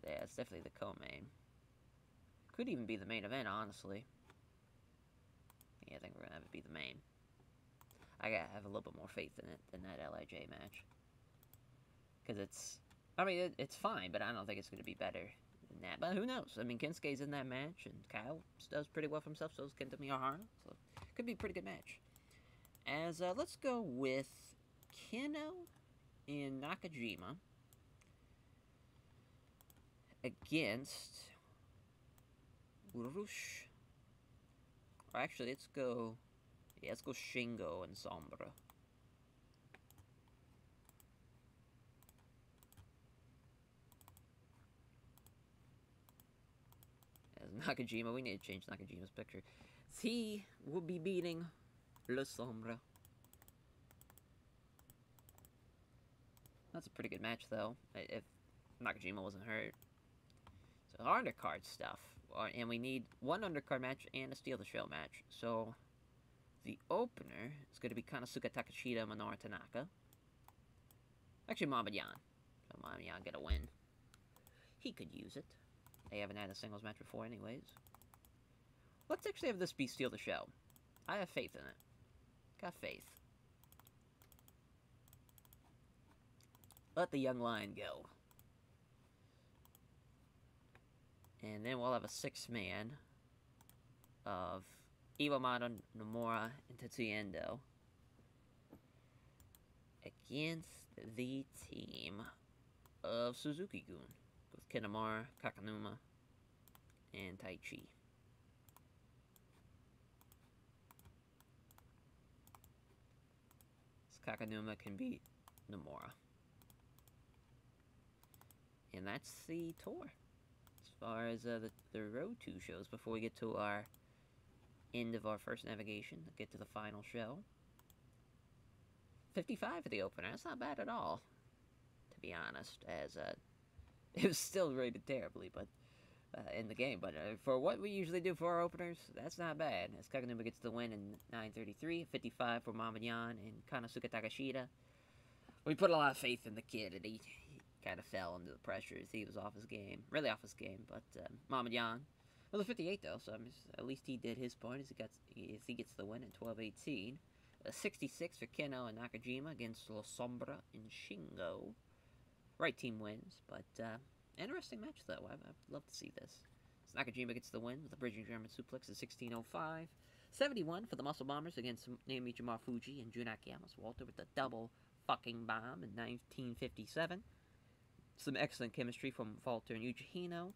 But yeah, it's definitely the co-main. Could even be the main event, honestly. Yeah, I think we're gonna have it be the main. I gotta have a little bit more faith in it than that LIJ match. Because it's... I mean, it, it's fine, but I don't think it's gonna be better that. But who knows? I mean, Kensuke's in that match, and Kyle does pretty well for himself, so is Kenta Miyahara. So, could be a pretty good match. As, uh, let's go with Kenoh and Nakajima against Urush. Or actually, let's go... Yeah, let's go Shingo and Sombra. Nakajima, we need to change Nakajima's picture. He will be beating La Sombra. That's a pretty good match, though, if Nakajima wasn't hurt. So, undercard stuff. Uh, and we need one undercard match and a steal the show match. So the opener is going to be Konosuke Takeshita Minoru Tanaka. Actually, Mohamed Yan. So Mohamed Yan get a win. He could use it. They haven't had a singles match before anyways. Let's actually have this be steal the show. I have faith in it. Got faith. Let the young lion go. And then we'll have a six-man of Iwamata, Nomura, and Tetsuya Endo against the team of Suzuki-gun. Kinemura, Kakanuma, and Taichi. Kakanuma can beat Nomura. And that's the tour. As far as uh, the, the road two shows, before we get to our end of our first navigation, get to the final show. 55 for the opener. That's not bad at all, to be honest. As uh, it was still rated terribly, but uh, in the game. But uh, for what we usually do for our openers, that's not bad. As Kakanuma gets the win in 9:33, 55 for Mamayan and Konosuke Takeshita. We put a lot of faith in the kid, and he, he kind of fell under the pressures. He was off his game, really off his game. But um, Mamayan, well, the 58 though, so at least he did his point as he gets as he gets the win in 12:18. Uh, 66 for Kenoh and Nakajima against La Sombra and Shingo. Right team wins, but uh, interesting match though. I, would love to see this. Nakajima gets the win with a bridging German suplex at 16:05. 71 for the Muscle Bombers against Naomichi Marufuji and Jun Akiyama's Walter with the double fucking bomb in 1957. Some excellent chemistry from Walter and Yuji Hino.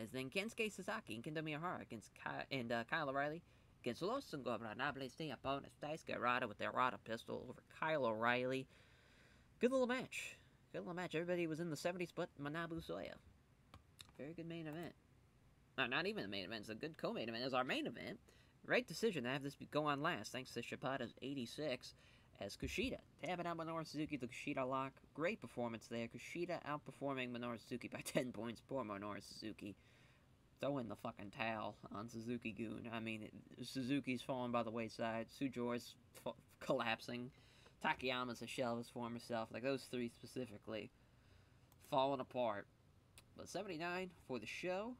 As then Kensuke Sasaki and Kento Miyahara against Ky and uh, Kyle O'Reilly against Los Ingobernables de Opponents. Daisuke Harada with their Harada pistol over Kyle O'Reilly. Good little match. Good little match. Everybody was in the 70s but Manabu Soya. Very good main event. No, not even the main event. It's a good co-main event. It's our main event. Right decision to have this go on last, thanks to Shibata's 86 as Kushida. Tabbing out Minoru Suzuki, the Kushida lock. Great performance there. Kushida outperforming Minoru Suzuki by 10 points. Poor Minoru Suzuki. Throwing the fucking towel on Suzuki-gun. I mean, Suzuki's falling by the wayside. Sujou's collapsing. Takayama's a shell of his former self. Like, those three specifically. Falling apart. But 79 for the show.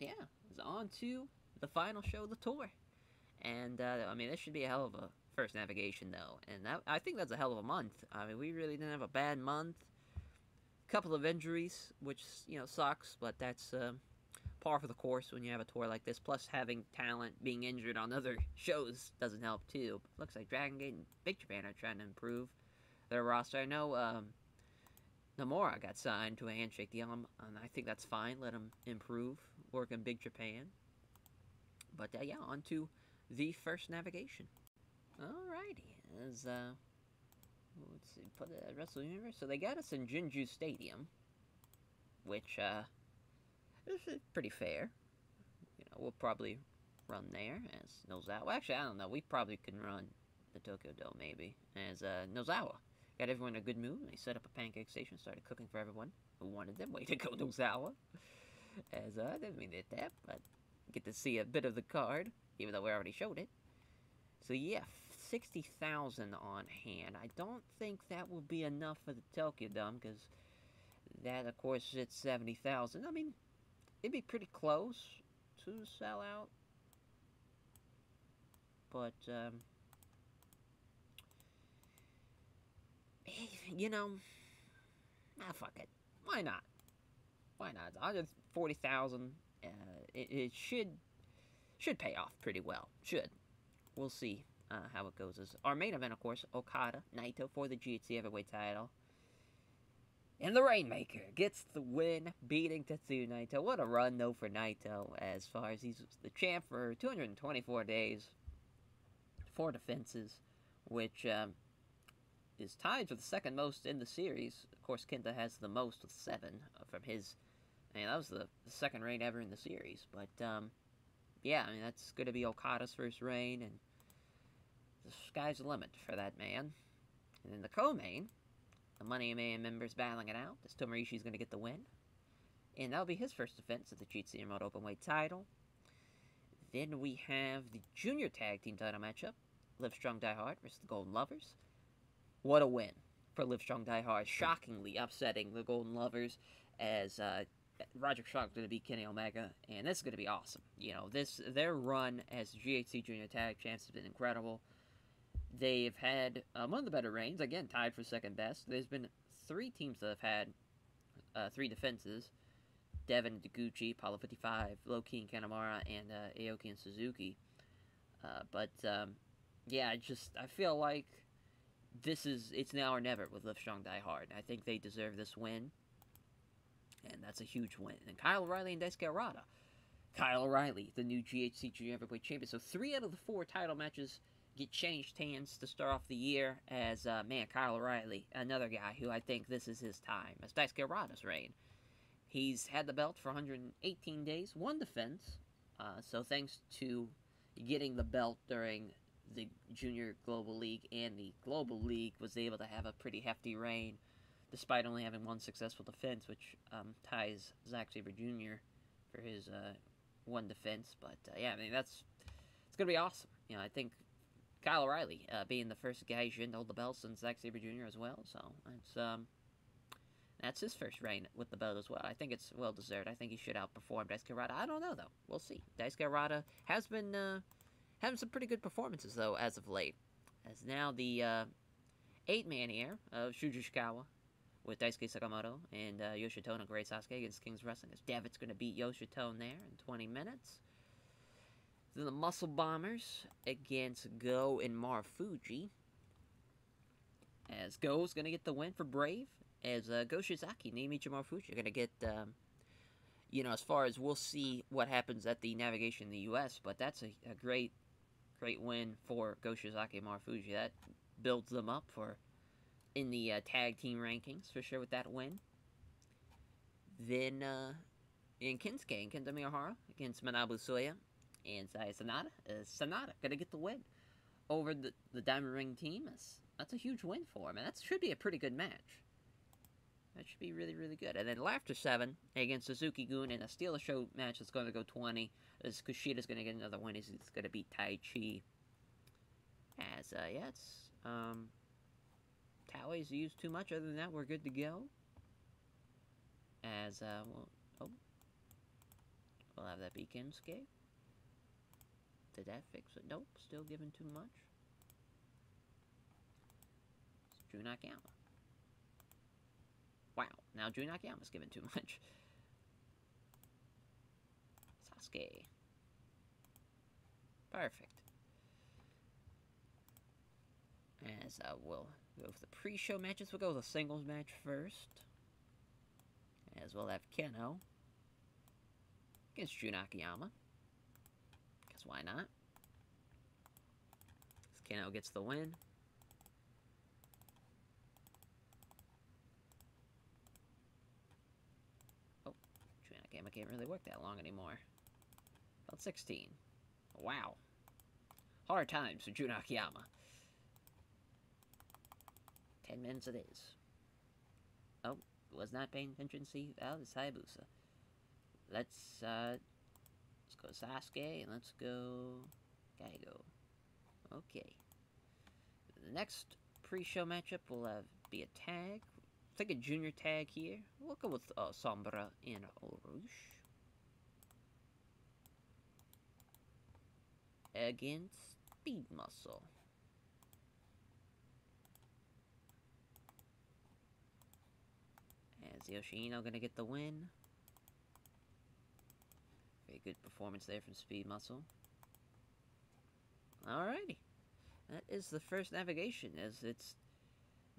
Yeah, it's on to the final show of the tour. And, uh, I mean, this should be a hell of a first navigation, though. And that, I think that's a hell of a month. I mean, we really didn't have a bad month. Couple of injuries, which, you know, sucks, but that's uh, par for the course when you have a tour like this. Plus, having talent being injured on other shows doesn't help, too. Looks like Dragon Gate and Big Japan are trying to improve their roster. I know um, Nomura got signed to a handshake deal, and I think that's fine. Let him improve, work in Big Japan. But, uh, yeah, on to the first navigation. Alrighty, as uh, let's see, put the Wrestle Universe. So they got us in Jingu Stadium, which uh, is pretty fair. You know, we'll probably run there as Nosawa. Well, actually, I don't know. We probably can run the Tokyo Dome maybe as uh, Nosawa. Got everyone in a good mood. They set up a pancake station, started cooking for everyone who wanted them. Way to go, Nosawa. As uh, I didn't mean to hit that, but get to see a bit of the card, even though we already showed it. So yeah, 60,000 on hand. I don't think that will be enough for the Tokyo Dome, because that, of course, is 70,000. I mean, it'd be pretty close to sell out. But, um, you know, ah, fuck it. Why not? Why not? 140,000, uh, it, it should, should pay off pretty well. Should we'll see uh, how it goes. As our main event, of course, Okada, Naito for the GHC Heavyweight title. And the Rainmaker gets the win, beating Tetsuya Naito. What a run, though, for Naito, as far as he's the champ for 224 days, four defenses, which um, is tied for the second most in the series. Of course, Kenta has the most with seven from his. I mean, that was the, second reign ever in the series. But um, yeah, I mean, that's going to be Okada's first reign, and the sky's the limit for that man. And in the co-main, the Money Man members battling it out, as Tomoishi's going to get the win. And that'll be his first defense of the GHC Remote Openweight title. Then we have the Junior Tag Team title matchup. Live Strong Die Hard versus the Golden Lovers. What a win for Live Strong Die Hard. Shockingly upsetting the Golden Lovers as uh, Roderick Strong going to be Kenny Omega, and this is going to be awesome. You know, this their run as GHC Junior Tag Champs has been incredible. They've had um, one of the better reigns, again tied for second best. There's been three teams that have had uh, three defenses: Devin Taguchi, Apollo 55, Low Ki and Kanemaru, and uh, Aoki and Suzuki. Uh, but um, yeah, I just I feel like this is it's now or never with Live Strong Die Hard. I think they deserve this win And that's a huge win. And Kyle O'Reilly and Daisuke Harada. Kyle O'Reilly, the new GHC Junior Heavyweight Champion. So three out of the four title matches get changed hands to start off the year as, uh, man, Kyle O'Reilly, another guy who I think this is his time, as Daisuke Harada's reign. He's had the belt for 118 days, one defense. Uh, so thanks to getting the belt during the Junior Global League and the Global League, was able to have a pretty hefty reign, despite only having one successful defense, which um, ties Zack Sabre Jr. for his uh, one defense. But uh, yeah, I mean that's it's gonna be awesome. You know, I think Kyle O'Reilly uh, being the first guy to hold the belt since Zack Sabre Jr. as well. So it's um that's his first reign with the belt as well. I think it's well deserved. I think he should outperform Daisuke Harada. I don't know though. We'll see. Daisuke Harada has been uh, having some pretty good performances though as of late. As now the uh, eight man here of Shuji Ishikawa with Daisuke Sekimoto and uh, Yoshito and Great Sasuke against King's Wrestling. As Devitt's going to beat Yoshito there in 20 minutes. Then the Muscle Bombers against Go and Marufuji. As Go is going to get the win for Brave. As uh, Go Shiozaki and Naomichi Marufuji are going to get, um, you know, as far as we'll see what happens at the navigation in the U.S., but that's a, a great, great win for Go Shiozaki and Marufuji. That builds them up for in the uh, tag team rankings for sure with that win. Then uh, in Kensuke and Kento Miyahara against Manabu Soya and Seiya Sanada. Uh, Sanada gonna get the win over the, the Diamond Ring team. That's, that's a huge win for him, and that should be a pretty good match. That should be really, really good. And then Laughter 7 against Suzuki-gun in a Steel Show match that's going to go 20. As Kushida's going to get another win. He's going to beat Tai Chi. As, uh, yeah, it's, um, Towie's used too much. Other than that, we're good to go. As, uh, well, oh. We'll have that be Kensuke. Did that fix it? Nope, still giving too much. It's Nakayama. Wow, now Drew Nakayama's giving too much. Sasuke. Perfect. As uh, we'll go with the pre-show matches, we'll go with a singles match first. As we'll have Kenoh against Drew Guess why not? Kenoh gets the win. Oh, Drew Nakayama can't really work that long anymore. About 16. Wow. Hard times for Drew Nakayama. 10 minutes it is. Oh, was not paying attention. See, oh, it's Hayabusa. Let's, uh, let's go Sasuke, and let's go Gaigo. Okay. The next pre-show matchup will have be a tag. Take a junior tag here. We'll go with uh, Sombra and Orush. Against Speed Muscle. As Yoshino gonna get the win. Very good performance there from Speed Muscle. Alrighty. That is the first navigation, as it's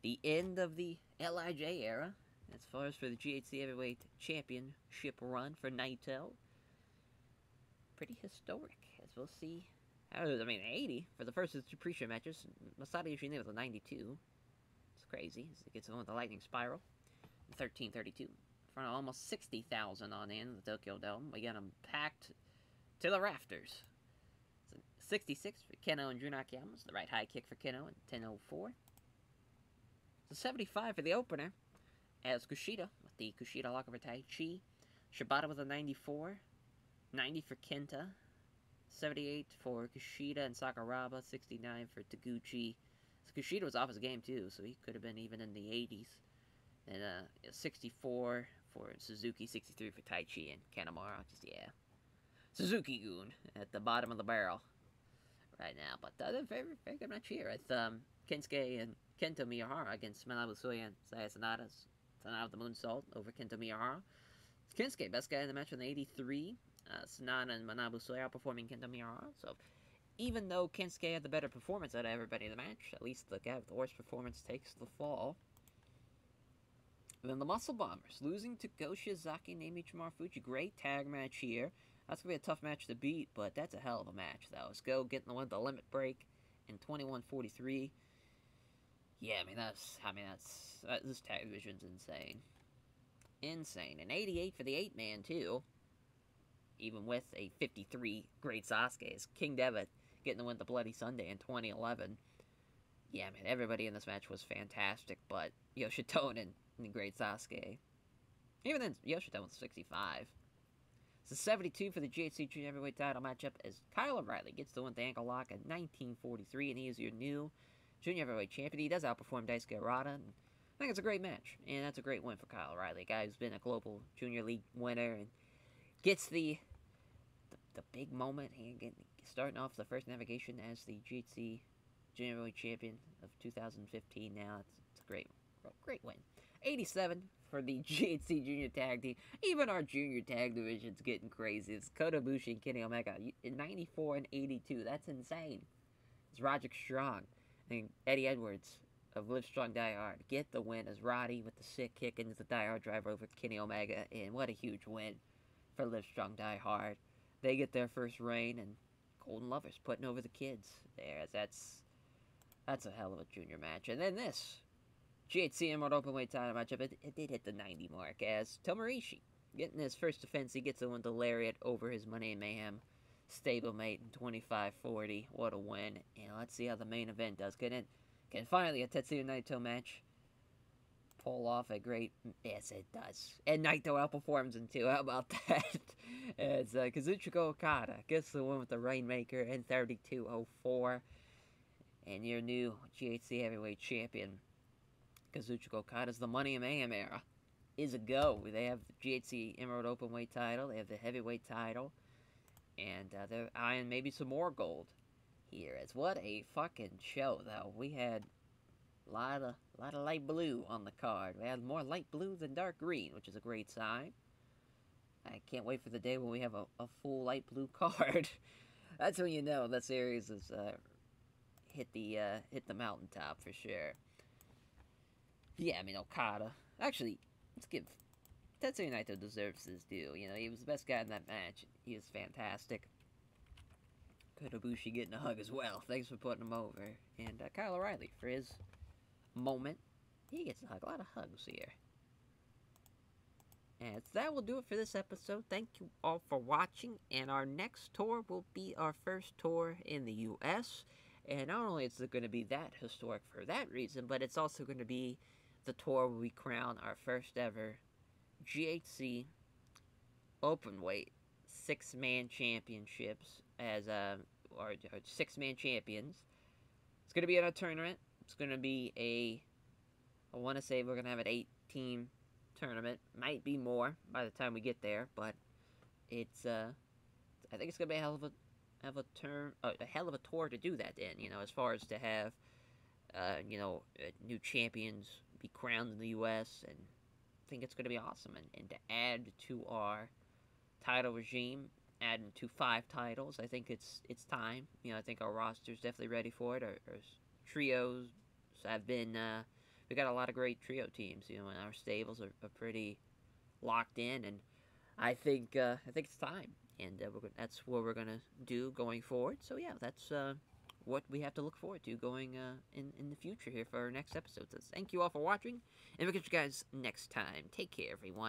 the end of the LIJ era, as far as for the GHC Heavyweight Championship run for Naito. Pretty historic, as we'll see. Oh, I mean, 80 for the first two pre-show matches. Masato Yoshino with a 92. It's crazy. It gets on with the Lightning Spiral. 1332 front of almost 60,000 on in the Tokyo Dome. We got them packed to the rafters. So 66 for Kenoh and Drew Nakayama. The right high kick for Kenoh at 10.04. So 75 for the opener as Kushida with the Kushida lock over Tai Chi. Shibata with a 94. 90 for Kenta. 78 for Kushida and Sakuraba. 69 for Taguchi. So Kushida was off his game too, so he could have been even in the 80s. And uh, 64 for Suzuki, 63 for Taichi and Kanemaru. Just, yeah. Suzuki-gun at the bottom of the barrel right now. But uh, very, very good match here. It's um, Kensuke and Kento Miyahara against Manabu Soya and Seiya Sanada. Sanada the Moonsault over Kento Miyahara. It's Kensuke, best guy in the match with an 83. Uh, and Manabu Soya outperforming Kento Miyahara. So even though Kensuke had the better performance out of everybody in the match, at least the guy with the worst performance takes the fall. And then the Muscle Bombers losing to Go Shiozaki, Naomichi Marufuji. Great tag match here. That's going to be a tough match to beat, but that's a hell of a match, though. Let's go getting the one the limit break in 21:43. Yeah, I mean, that's, I mean, that's, this tag division's insane. Insane. And 88 for the 8-man, too. Even with a 53 great Sasuke's. King Devitt getting the win the Bloody Sunday in 2011. Yeah, man, everybody in this match was fantastic, but Yoshitonen and the great Sasuke. Even then, Yoshitsune was 65. It's a 72 for the GHC Junior Heavyweight title matchup as Kyle O'Reilly gets the win with the ankle lock at 1943, and he is your new Junior Heavyweight Champion. He does outperform Daisuke Harada, and I think it's a great match, and that's a great win for Kyle O'Reilly, a guy who's been a Global Junior League winner, and gets the the, the big moment, and getting, starting off the first navigation as the GHC Junior Heavyweight Champion of 2015 now. It's, it's a great, great win. 87 for the GHC Junior Tag Team. Even our Junior Tag Division's getting crazy. It's Kota Ibushi and Kenny Omega. 94 and 82. That's insane. It's Roderick Strong and Eddie Edwards of Live Strong Die Hard get the win as Roddy with the sick kick into the Die Hard driver over Kenny Omega. And what a huge win for Live Strong Die Hard. They get their first reign and Golden Lovers putting over the kids there. That's that's a hell of a junior match. And then this GHC Emerald Openweight title matchup, it, it did hit the 90 mark as Tomoichi getting his first defense. He gets the one to Lariat over his Money and Mayhem stablemate in 25-40. What a win. And let's see how the main event does. Can it can finally a Tetsuya Naito match pull off a great yes it does. And Naito outperforms him too. How about that? it's uh, Kazuchika Okada gets the win with the Rainmaker in 32-04. And your new GHC heavyweight champion Kazuchika Okada's the Money Mayhem era is a go. They have the GHC Emerald Openweight title, they have the heavyweight title, and uh, they're eyeing maybe some more gold here. As what a fucking show, though. We had a lot of, lot of light blue on the card. We had more light blue than dark green, which is a great sign. I can't wait for the day when we have a, a full light blue card. That's when you know that series has uh, hit the uh, hit the mountaintop for sure. Yeah, I mean Okada. Actually, let's give Tetsuya Naito deserves his due. You know, he was the best guy in that match. He was fantastic. Kota Ibushi getting a hug as well. Thanks for putting him over. And uh, Kyle O'Reilly for his moment. He gets a hug. A lot of hugs here. And that will do it for this episode. Thank you all for watching. And our next tour will be our first tour in the U.S. And not only is it going to be that historic for that reason, but it's also going to be the tour we crown our first ever GHC Openweight six man championships as uh, or six man champions. It's going to be in a tournament. It's going to be a I want to say we're going to have an eight team tournament. Might be more by the time we get there, but it's uh I think it's going to be a hell of a have a term uh, a hell of a tour to do that in, you know, as far as to have uh, you know, uh, new champions be crowned in the U.S. and I think it's going to be awesome. And, and to add to our title regime, adding to five titles, I think it's it's time. You know, I think our roster's definitely ready for it. Our, our trios have been, uh, we got a lot of great trio teams, you know, and our stables are, are pretty locked in. And I think, uh, I think it's time. And uh, gonna, that's what we're going to do going forward. So, yeah, that's uh, what we have to look forward to going uh, in, in the future here for our next episodes. So thank you all for watching, and we'll catch you guys next time. Take care, everyone.